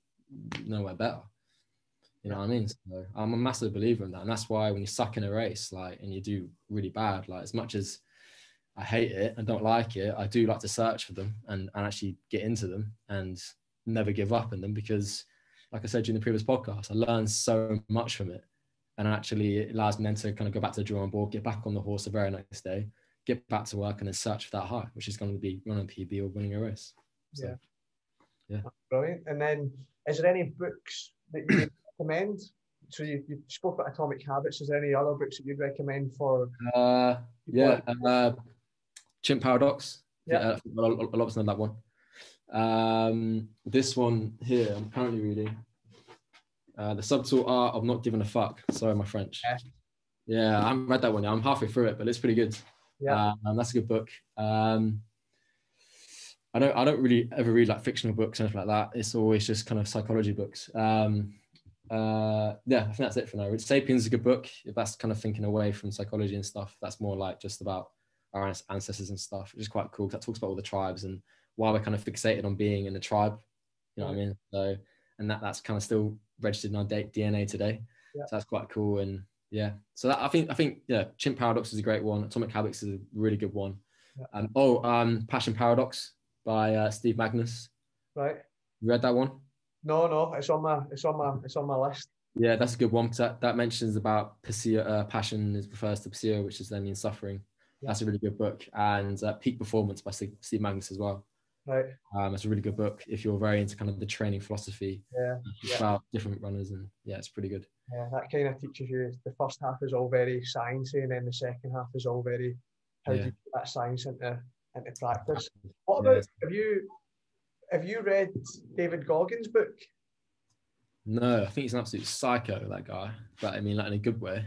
nowhere better. You know what I mean? So I'm a massive believer in that, and that's why when you suck in a race, like, and you do really bad, like as much as I hate it and don't like it, I do like to search for them and, and actually get into them and never give up in them because, like I said during the previous podcast, I learned so much from it, and actually it allows me then to kind of go back to the drawing board, get back on the horse the very next day, get back to work, and then search for that high, which is going to be running PB or winning a race. So, yeah. Yeah. Brilliant. And then, is there any books that you recommend? So you, you spoke about Atomic Habits. Is there any other books that you'd recommend for? Uh, yeah, uh, Chimp Paradox. Yeah. a lot, a lot of us know that one. Um, this one here, I'm currently reading. Uh, the subtle art of not giving a fuck. Sorry, my French. Yeah. Yeah, I haven't read that one yet. I'm halfway through it, but it's pretty good. Yeah. Um, that's a good book. Um, I don't I don't really ever read like fictional books or anything like that. It's always just kind of psychology books. Um, uh, yeah, I think that's it for now. Sapiens is a good book. If that's kind of thinking away from psychology and stuff, that's more like just about our ancestors and stuff, which is quite cool. That talks about all the tribes and why we're kind of fixated on being in the tribe. You know what I mean? So, and that that's kind of still registered in our DNA today. Yeah. So that's quite cool. And yeah, so that I think I think yeah, Chimp Paradox is a great one. Atomic Habits is a really good one. Yeah. Um, oh, um, Passion Paradox by uh, Steve Magness. Right. You read that one? No, no, it's on my, it's on my, it's on my list. Yeah, that's a good one. That, that mentions about passion, uh, passion is refers to passion, which is then in suffering. Yeah. That's a really good book. And uh, Peak Performance by Steve, Steve Magness as well. Right. Um, it's a really good book if you're very into kind of the training philosophy Yeah. Yeah. about different runners, and yeah, it's pretty good. Yeah, that kind of teaches you the first half is all very sciencey, and then the second half is all very how do you put that science into into practice. What about it's- have you have you read David Goggins' book? No, I think he's an absolute psycho, that guy. But I mean, like in a good way.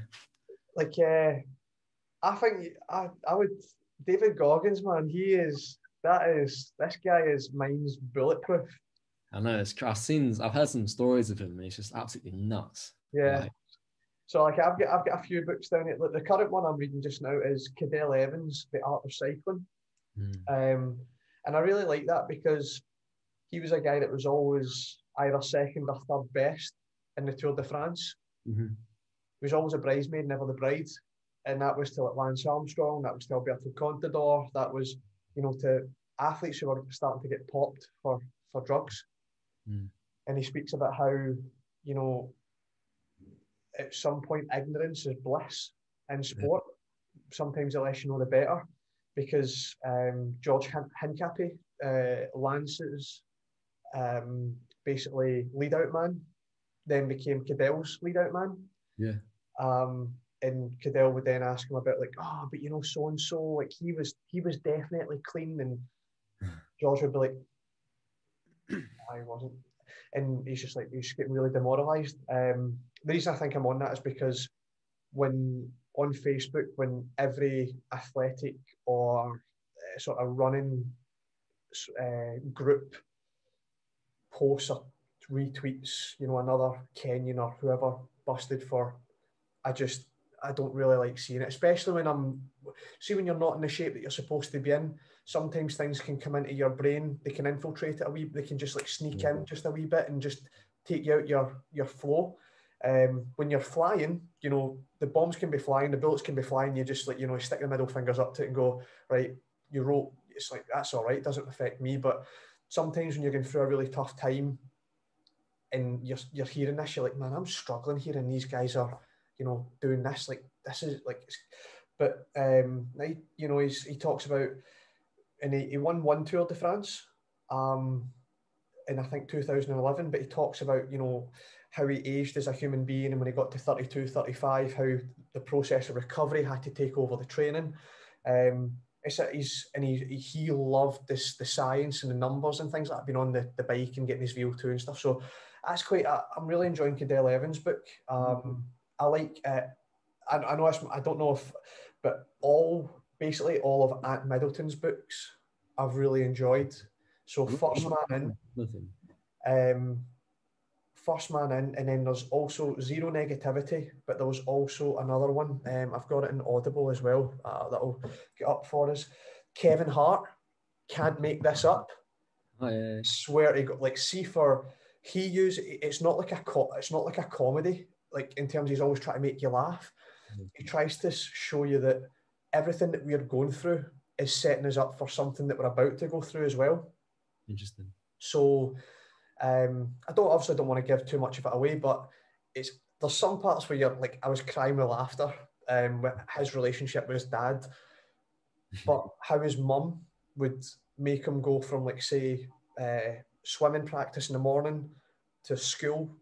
Like, uh, I think I I would David Goggins, man. He is that is this guy is mind's bulletproof. I know. It's, I've seen, I've heard some stories of him. And he's just absolutely nuts. Yeah. Like, So like I've got I've got a few books down here. Like, the current one I'm reading just now is Cadel Evans, The Art of Cycling. mm, Um, and I really like that because he was a guy that was always either second or third best in the Tour de France. mhm. He was always a bridesmaid, never the bride. And that was like Lance Armstrong, that was to Alberto Contador, that was, you know, to athletes who are starting to get popped for, for drugs. Mm. And he speaks about how you know, at some point, ignorance is bliss in sport. Yeah. Sometimes the less you know, the better. Because um, George Hincapie, uh, Lance's um, basically lead out man, then became Cadel's lead out man. Yeah. Um, and Cadel would then ask him about like, oh, but you know, so and so, like he was he was definitely clean, and *sighs* George would be like, *clears throat* I wasn't, and he's just like he's getting really demoralised. Um, the reason I think I'm on that is because when on Facebook, when every athletic or uh, sort of running uh, group posts or retweets, you know, another Kenyan or whoever busted for, I just I don't really like seeing it, especially when I'm see when you're not in the shape that you're supposed to be in. Sometimes things can come into your brain, they can infiltrate it a wee, they can just like sneak mm-hmm. in just a wee bit and just take you out your your flow. Um, when you're flying, you know, the bombs can be flying, the bullets can be flying, you just like, you know, stick the middle fingers up to it and go, right, you wrote, it's like, that's all right, It doesn't affect me. But sometimes when you're going through a really tough time and you're, you're hearing this, you're like, man, I'm struggling here and these guys are, you know, doing this. Like this is like, but um, you know, he's he talks about, and he, he won one Tour de France, um, in I think 2011. But he talks about you know how he aged as a human being, and when he got to 32, 35, how the process of recovery had to take over the training. Um, it's a, he's and he he loved this the science and the numbers and things like that, being on the, the bike and getting his VO2 and stuff. So that's quite. I, am really enjoying Cadel Evans' book. Um, I like. Uh, I, I know I don't know if, but all basically all of Ant Middleton's books I've really enjoyed. So first man in, um, first man in, and then there's also zero negativity, but there was also another one. Um, I've got it in Audible as well. Uh, that'll get up for us. Kevin Hart can't make this up. Oh, yeah. Swear to God, like see for he use it's not like a co- it's not like a comedy like in terms he's always trying to make you laugh. Mm-hmm. He tries to show you that everything that we're going through is setting us up for something that we're about to go through as well. Interesting. So um, I don't obviously don't want to give too much of it away, but it's there's some parts where you're like I was crying with laughter um, with his relationship with his dad, *laughs* but how his mum would make him go from like say uh, swimming practice in the morning to school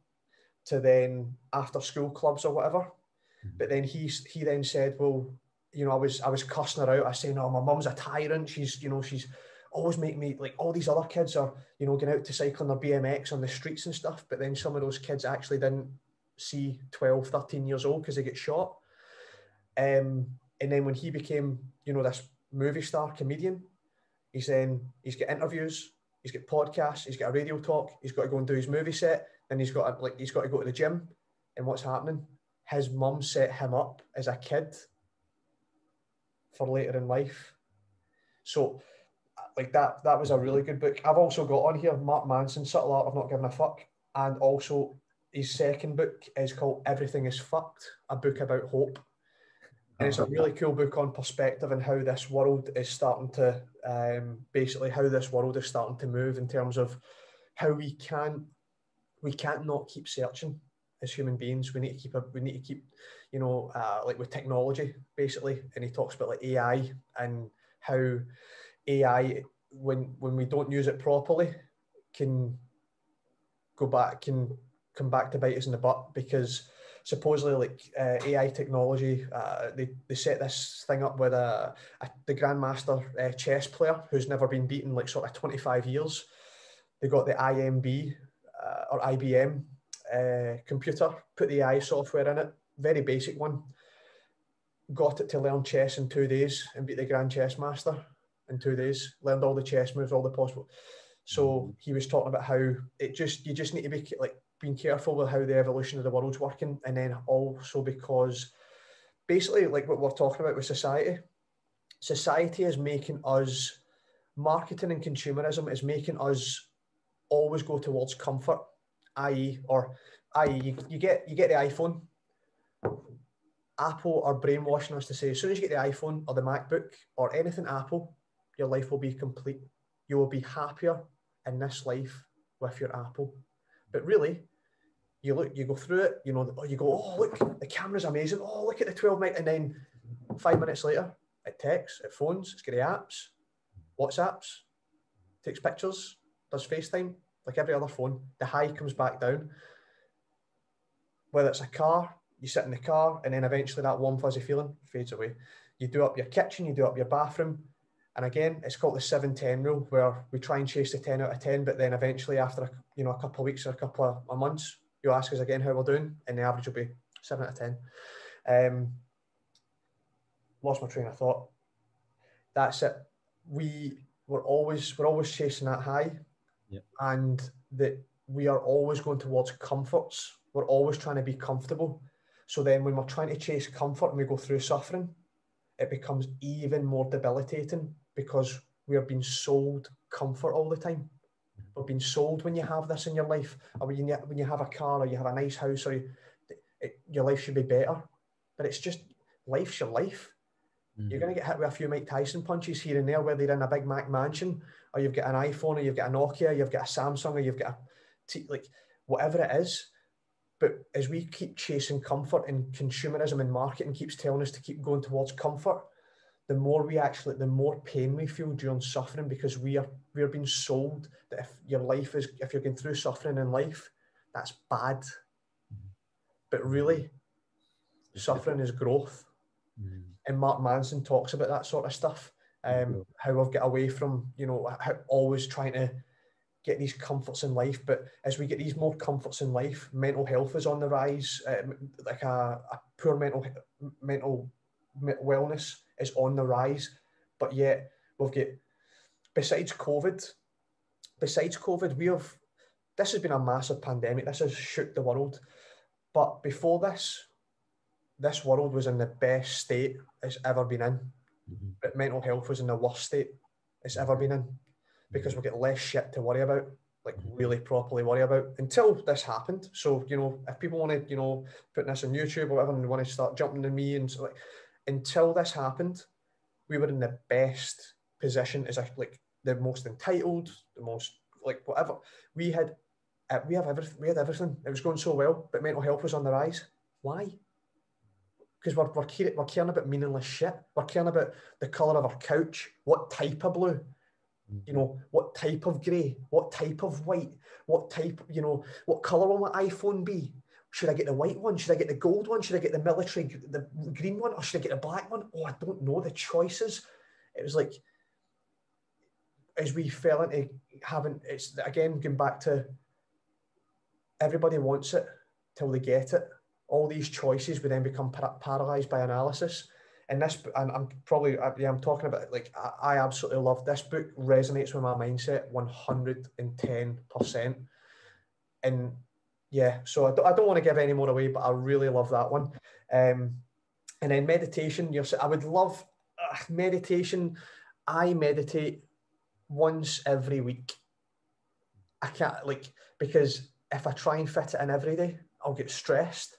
to then after school clubs or whatever. Mm-hmm. But then he he then said, well, you know, I was I was cussing her out. I saying, "Oh, my mum's a tyrant. She's you know she's always making me like all these other kids are you know going out to cycling their BMX on the streets and stuff. But then some of those kids actually didn't see 12, 13 years old because they get shot. Um, and then when he became you know this movie star comedian, he's then he's got interviews, he's got podcasts, he's got a radio talk, he's got to go and do his movie set and he's got to, like he's got to go to the gym. And what's happening? His mum set him up as a kid for later in life. So, like that, that was a really good book. I've also got on here Mark Manson, Subtle Art of Not Giving a Fuck, and also his second book is called Everything Is Fucked, a book about hope. And it's a really cool book on perspective and how this world is starting to, um, basically, how this world is starting to move in terms of how we can we can't not keep searching as human beings. We need to keep a, we need to keep, you know, uh, like with technology basically. And he talks about like AI and how AI when when we don't use it properly can go back can come back to bite us in the butt because supposedly like uh, AI technology, uh, they, they set this thing up with a, a the grandmaster uh, chess player who's never been beaten like sort of 25 years. They got the IMB uh, or IBM uh, computer, put the AI software in it, very basic one. Got it to learn chess in two days and beat the Grand Chess Master in two days. Learned all the chess moves, all the possible. So he was talking about how it just you just need to be like being careful with how the evolution of the world's working, and then also because basically like what we're talking about with society, society is making us marketing and consumerism is making us always go towards comfort, i.e., or i.e., you, you get you get the iPhone. Apple are brainwashing us to say as soon as you get the iPhone or the MacBook or anything Apple, your life will be complete. You will be happier in this life with your Apple. But really, you look, you go through it, you know, oh, you go, oh look, the camera's amazing. Oh look at the 12 meg, and then five minutes later, it texts, it phones, it's got the apps, WhatsApps, takes pictures, does FaceTime, like every other phone. The high comes back down. Whether it's a car, you sit in the car, and then eventually that warm fuzzy feeling fades away. You do up your kitchen, you do up your bathroom, and again, it's called the 7-10 rule, where we try and chase the 10 out of 10, but then eventually after a, you know a couple of weeks or a couple of months, you ask us again how we're doing, and the average will be 7 out of 10. Um, lost my train of thought. That's it. We we're always we're always chasing that high, yep. and that we are always going towards comforts. We're always trying to be comfortable. So then, when we're trying to chase comfort and we go through suffering, it becomes even more debilitating because we are being sold comfort all the time. Mm-hmm. We're being sold when you have this in your life, or when you, when you have a car, or you have a nice house, or you, it, your life should be better. But it's just life's your life. Mm-hmm. You're going to get hit with a few Mike Tyson punches here and there, whether you're in a Big Mac mansion, or you've got an iPhone, or you've got a Nokia, you've got a Samsung, or you've got a t- like whatever it is. But as we keep chasing comfort and consumerism and marketing keeps telling us to keep going towards comfort, the more we actually, the more pain we feel during suffering because we are we are being sold that if your life is if you're going through suffering in life, that's bad. Mm-hmm. But really, suffering is growth. Mm-hmm. And Mark Manson talks about that sort of stuff. Um, mm-hmm. how I've got away from, you know, how, always trying to get these comforts in life. But as we get these more comforts in life, mental health is on the rise. Uh, like a, a poor mental mental wellness is on the rise, but yet we've got besides COVID, besides COVID, we have this has been a massive pandemic. This has shook the world. But before this, this world was in the best state it's ever been in. Mm-hmm. But mental health was in the worst state it's ever been in because we get less shit to worry about, like mm-hmm. really properly worry about until this happened. So, you know, if people want to, you know, put this on YouTube or whatever and want to start jumping to me and so like until this happened, we were in the best position as a, like the most entitled, the most like whatever. We had uh, we have everything. We had everything. It was going so well, but mental health was on the rise. Why? Because we're, we're, caring, we're caring about meaningless shit. We're caring about the colour of our couch, what type of blue, mm-hmm. you know, what type of grey, what type of white, what type, you know, what colour will my iPhone be? should I get the white one? Should I get the gold one? Should I get the military, the green one? Or should I get the black one? Oh, I don't know the choices. It was like, as we fell into having, it's again, going back to everybody wants it till they get it. All these choices would then become par- paralyzed by analysis. And this, and I'm probably, yeah, I'm talking about like, I, I absolutely love this book, resonates with my mindset 110%. And yeah, so I don't, I don't want to give any more away, but I really love that one. Um, and then meditation, you're, I would love uh, meditation. I meditate once every week. I can't like because if I try and fit it in every day, I'll get stressed.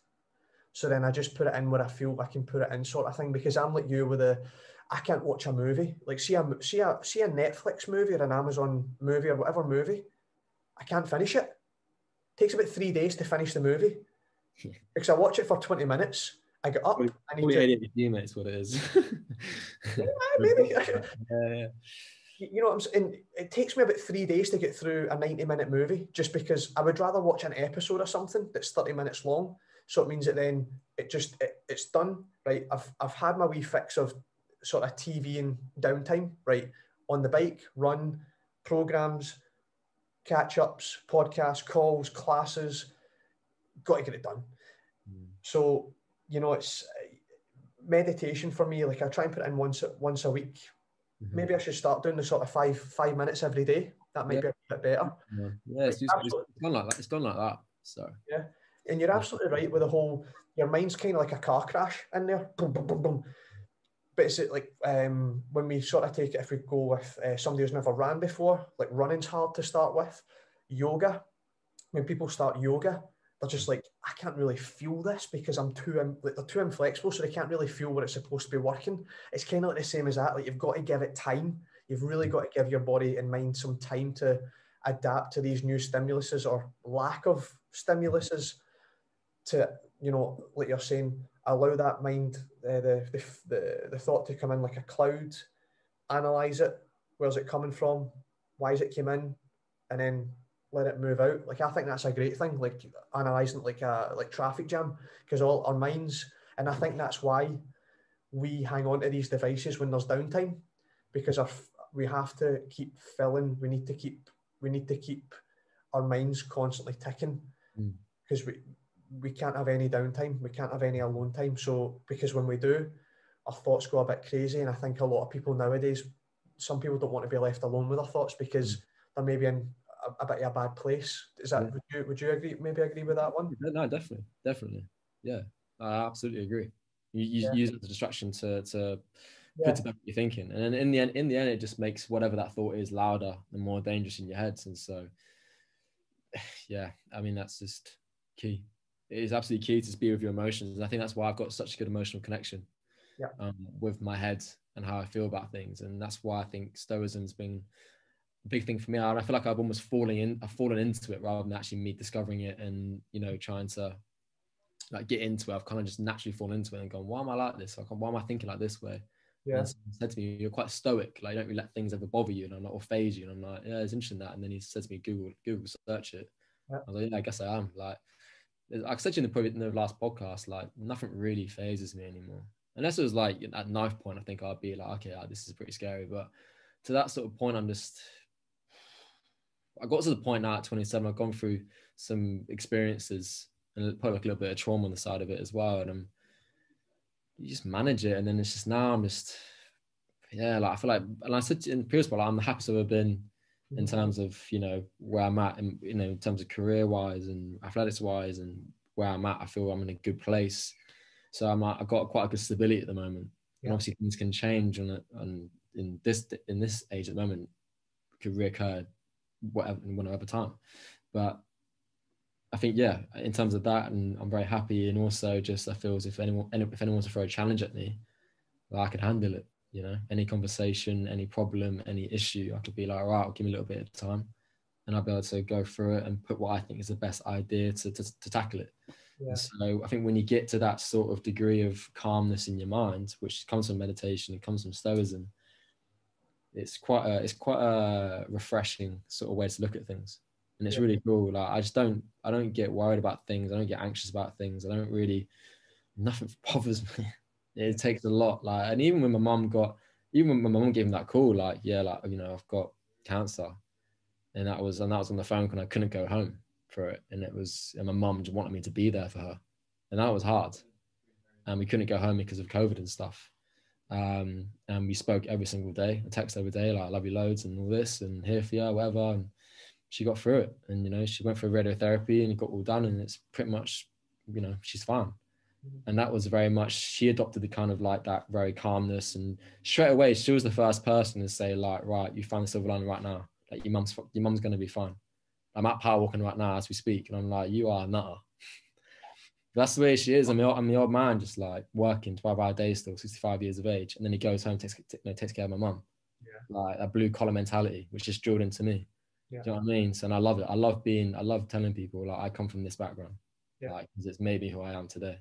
So then I just put it in where I feel I can put it in, sort of thing. Because I'm like you with a, I can't watch a movie. Like see a see a see a Netflix movie or an Amazon movie or whatever movie, I can't finish it takes about three days to finish the movie *laughs* because I watch it for 20 minutes. I get up. I need to... you, It's what it is. *laughs* yeah, maybe. *laughs* yeah, yeah. You know what I'm saying? It takes me about three days to get through a 90 minute movie just because I would rather watch an episode or something that's 30 minutes long. So it means that then it just, it, it's done, right? I've, I've had my wee fix of sort of TV and downtime, right? On the bike, run, programs, catch ups, podcasts, calls, classes. Got to get it done. Mm. So, you know, it's meditation for me. Like I try and put in once once a week. Mm-hmm. Maybe I should start doing the sort of five five minutes every day. That might yeah. be a bit better. Yeah, yeah it's, just, it's done like that. It's done like that. So yeah, and you're absolutely right with the whole. Your mind's kind of like a car crash in there. Boom, boom, boom, boom but it's like um, when we sort of take it, if we go with uh, somebody who's never ran before, like running's hard to start with. Yoga, when people start yoga, they're just like, I can't really feel this because I'm too, like, they're too inflexible, so they can't really feel what it's supposed to be working. It's kind of like the same as that. Like you've got to give it time. You've really got to give your body and mind some time to adapt to these new stimuluses or lack of stimuluses. To you know, like you're saying, allow that mind, uh, the, the the the thought to come in like a cloud, analyze it. Where's it coming from? Why is it came in? And then let it move out. Like I think that's a great thing. Like analyzing like a like traffic jam because all our minds, and I think that's why we hang on to these devices when there's downtime because our, we have to keep filling. We need to keep we need to keep our minds constantly ticking because mm. we we can't have any downtime. We can't have any alone time. So because when we do, our thoughts go a bit crazy, and I think a lot of people nowadays, some people don't want to be left alone with their thoughts because mm. they're maybe in a, a, bit of a bad place. Is that yeah. would you would you agree? Maybe agree with that one? No, definitely, definitely, yeah, I absolutely agree. You, you yeah. use it as a distraction to to yeah. put to bed what you're thinking, and then in the end, in the end, it just makes whatever that thought is louder and more dangerous in your heads, and so *sighs* yeah, I mean that's just key. It is absolutely key to be with your emotions, and I think that's why I've got such a good emotional connection yeah. um, with my head and how I feel about things, and that's why I think Stoicism's been a big thing for me. I feel like I've almost fallen in, I've fallen into it rather than actually me discovering it and you know trying to like get into it. I've kind of just naturally fallen into it and gone, why am I like this? Like, why am I thinking like this way? Yeah. said to me, you're quite stoic. Like, you don't really let things ever bother you. And I'm or phase you. And I'm like, yeah, it's interesting that. And then he said to me, Google, Google search it. Yeah. I was like, yeah, I guess I am. Like, I said in the, in the last podcast, like, nothing really phases me anymore. Unless it was like at knife point, I think I'd be like, okay, like, this is pretty scary. But to that sort of point, I'm just, I got to the point now at 27, I've gone through some experiences and probably like a little bit of trauma on the side of it as well. And I'm, you just manage it. And then it's just now I'm just, yeah, like I feel like, and I said in previous one, I'm the happiest I've ever been in terms of, you know, where I'm at, and, you know, in terms of career wise and athletics wise and where I'm at, I feel I'm in a good place. So I'm, I've got quite a good stability at the moment. Yeah. And obviously things can change on, on in this, in this age at the moment could reoccur whatever, whatever time. But I think yeah, in terms of that, and I'm very happy, and also just I feel as if anyone if anyone wants to throw a challenge at me, I can handle it. You know, any conversation, any problem, any issue, I could be like, all right, I'll give me a little bit of time, and I'll be able to go through it and put what I think is the best idea to to, to tackle it. Yeah. So I think when you get to that sort of degree of calmness in your mind, which comes from meditation, it comes from stoicism, it's quite a it's quite a refreshing sort of way to look at things and it's yeah. really cool. Like I just don't I don't get worried about things. I don't get anxious about things. I don't really nothing *laughs* bothers me. It takes a lot. Like and even when my mom got even when my mom gave me that call, like yeah, like you know I've got cancer, and that was and that was on the phone when I couldn't go home for it, and it was and my mom just wanted me to be there for her, and that was hard, and we couldn't go home because of COVID and stuff. Um, and we spoke every single day, a text every day, like I love you loads and all this, and here for you, whatever. And she got through it and you know she went for radiotherapy and it got all done and it's pretty much you know she's fine. Mm-hmm. and that was very much she adopted the kind of like that very calmness and straight away she was the first person to say like right you found the silver lining right now like your mum's your mum's going to be fine i'm at power walking right now as we speak and i'm like you are nutter *laughs* that's the way she is. I'm the, I'm the old man, just like working 12 hour days still, 65 years of age. And then he goes home, takes, you know, takes care of my mum. Yeah. Like a blue collar mentality, which is drilled into me. Yeah. Do you know what I mean? So, and I love it. I love being, I love telling people like I come from this background, yeah. like because it's maybe who I am today.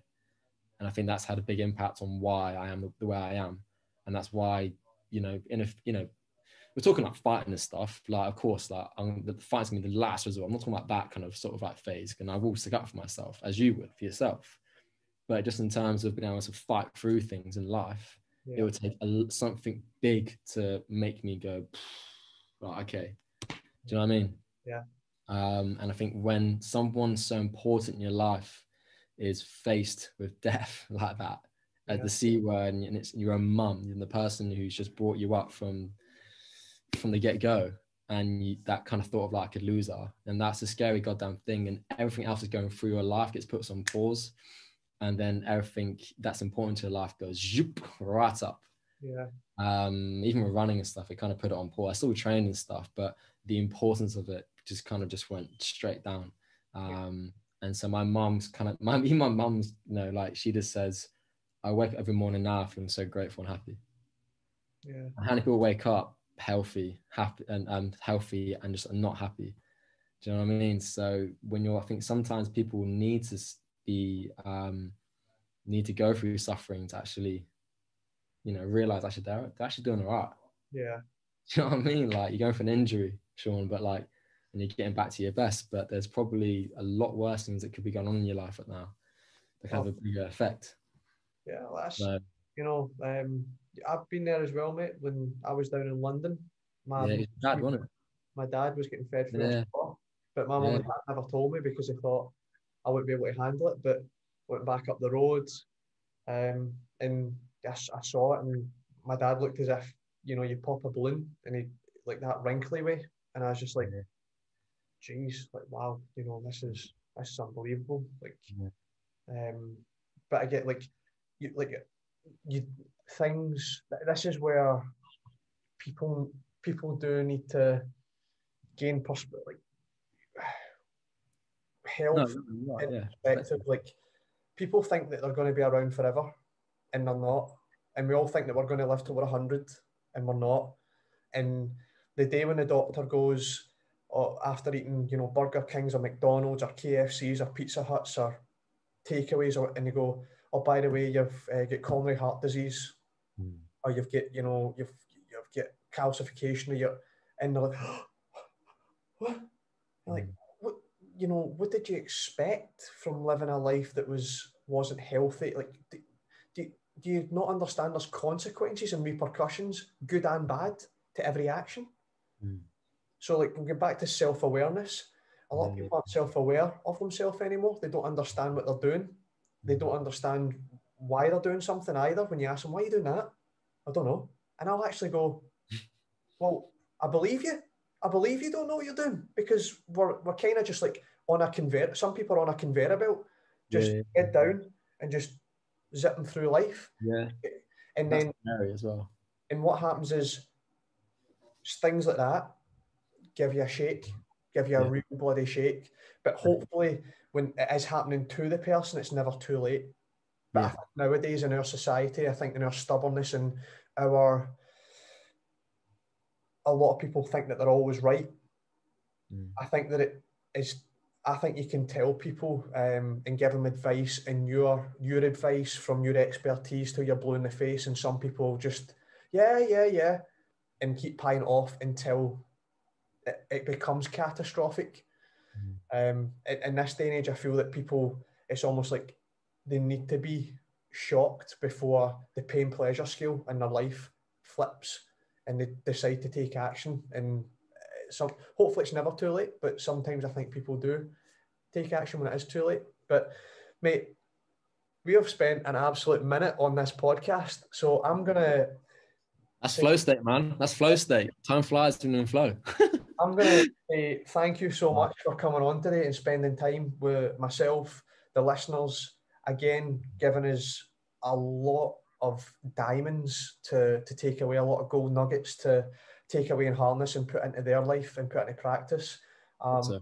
And I think that's had a big impact on why I am the, way I am. And that's why, you know, in a, you know, we're talking like fighting and stuff. Like, of course, like I'm, the fight's gonna be the last resort. I'm not talking about that kind of sort of like phase. And I will stick up for myself as you would for yourself. But just in terms of being able to fight through things in life, yeah. it would take a, something big to make me go, right, okay, do you know what I mean? Yeah. Um, and I think when someone's so important in your life is faced with death *laughs* like that, at yeah. the C word, and it's your own mum, and the person who's just brought you up from from the get go, and you, that kind of thought of like a loser, and that's a scary goddamn thing. And everything else is going through your life gets put on pause, and then everything that's important to your life goes zoop, right up. Yeah. Um, even with running and stuff, it kind of put it on pause. I still train and stuff, but the importance of it just kind of just went straight down. Um, and so my mom's kind of *laughs* my my mom's you know like she just says, I wake up every morning now feeling so grateful and happy. Yeah. How many people wake up healthy, happy, and um, healthy and just not happy? Do you know what I mean? So when you're, I think sometimes people need to be um, need to go through suffering to actually, you know, realize actually they're, they're actually doing all right. Yeah. Do you know what I mean? Like you're going for an injury, Sean, but like, and you're getting back to your best, but there's probably a lot worse things that could be going on in your life right now that can have a bigger effect. Yeah, that's, so, you know, um, I've been there as well, mate. When I was down in London, my yeah, dad, wasn't it? My dad was getting fed through yeah. but my mum yeah. and dad never told me because they thought I wouldn't be able to handle it. But went back up the roads, um, and I, I saw it, and my dad looked as if you know you pop a balloon and he like that wrinkly way, and I was just like, "Jeez, like wow, you know this is this is unbelievable." Like, um, but I get like you like you things. This is where people people do need to gain perspective, like *sighs* health no, right, yeah. perspective. Like people think that they're going to be around forever, and they're not. And we all think that we're going to live till we're hundred, and we're not. And the day when the doctor goes, or after eating, you know, Burger Kings or McDonald's or KFCs or Pizza Huts or takeaways, or and you go, oh, by the way, you've uh, got coronary heart disease, mm. or you've got, you know, you've you've got calcification of your, and they're like, what? Like, mm. what? You know, what did you expect from living a life that was wasn't healthy? Like, do, do, do you not understand there's consequences and repercussions, good and bad, to every action? Mm. So, like, we get back to self awareness. A lot of people aren't self aware of themselves anymore. They don't understand what they're doing they don't understand why they're doing something either. When you ask them, why are you doing that? I don't know. And I'll actually go, *laughs* well, I believe you. I believe you don't know what you're doing because we're, we're kind of just like on a conveyor. Some people are on a conveyor belt, just yeah. head down and just zipping through life. Yeah. And That's then, as well. And what happens is things like that give you a shake, give you a yeah. real bloody shake. But hopefully, when it is happening to the person, it's never too late. But yeah. nowadays in our society, I think in our stubbornness and our a lot of people think that they're always right. Mm. I think that it is. I think you can tell people um, and give them advice, and your your advice from your expertise till you're blue in the face, and some people just yeah, yeah, yeah, and keep paying off until it, it becomes catastrophic. Um, in, in this day and age, I feel that people, it's almost like they need to be shocked before the pain pleasure scale in their life flips and they decide to take action. And some, hopefully, it's never too late, but sometimes I think people do take action when it is too late. But, mate, we have spent an absolute minute on this podcast. So I'm going to. That's flow state, man. That's flow state. Time flies when in flow. *laughs* I'm going to say thank you so much for coming on today and spending time with myself, the listeners, again, giving us a lot of diamonds to, to take away, a lot of gold nuggets to take away and harness and put into their life and put into practice. Um,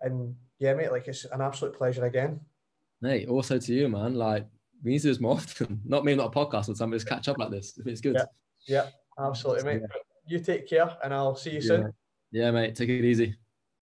and yeah, mate, like it's an absolute pleasure again. Hey, also to you, man. Like we need to do this more often. *laughs* Not me, not a podcast, but something just catch up like this. It's good. Yeah, yeah absolutely, mate. Yeah. You take care, and I'll see you soon. Yeah, mate. Take it easy.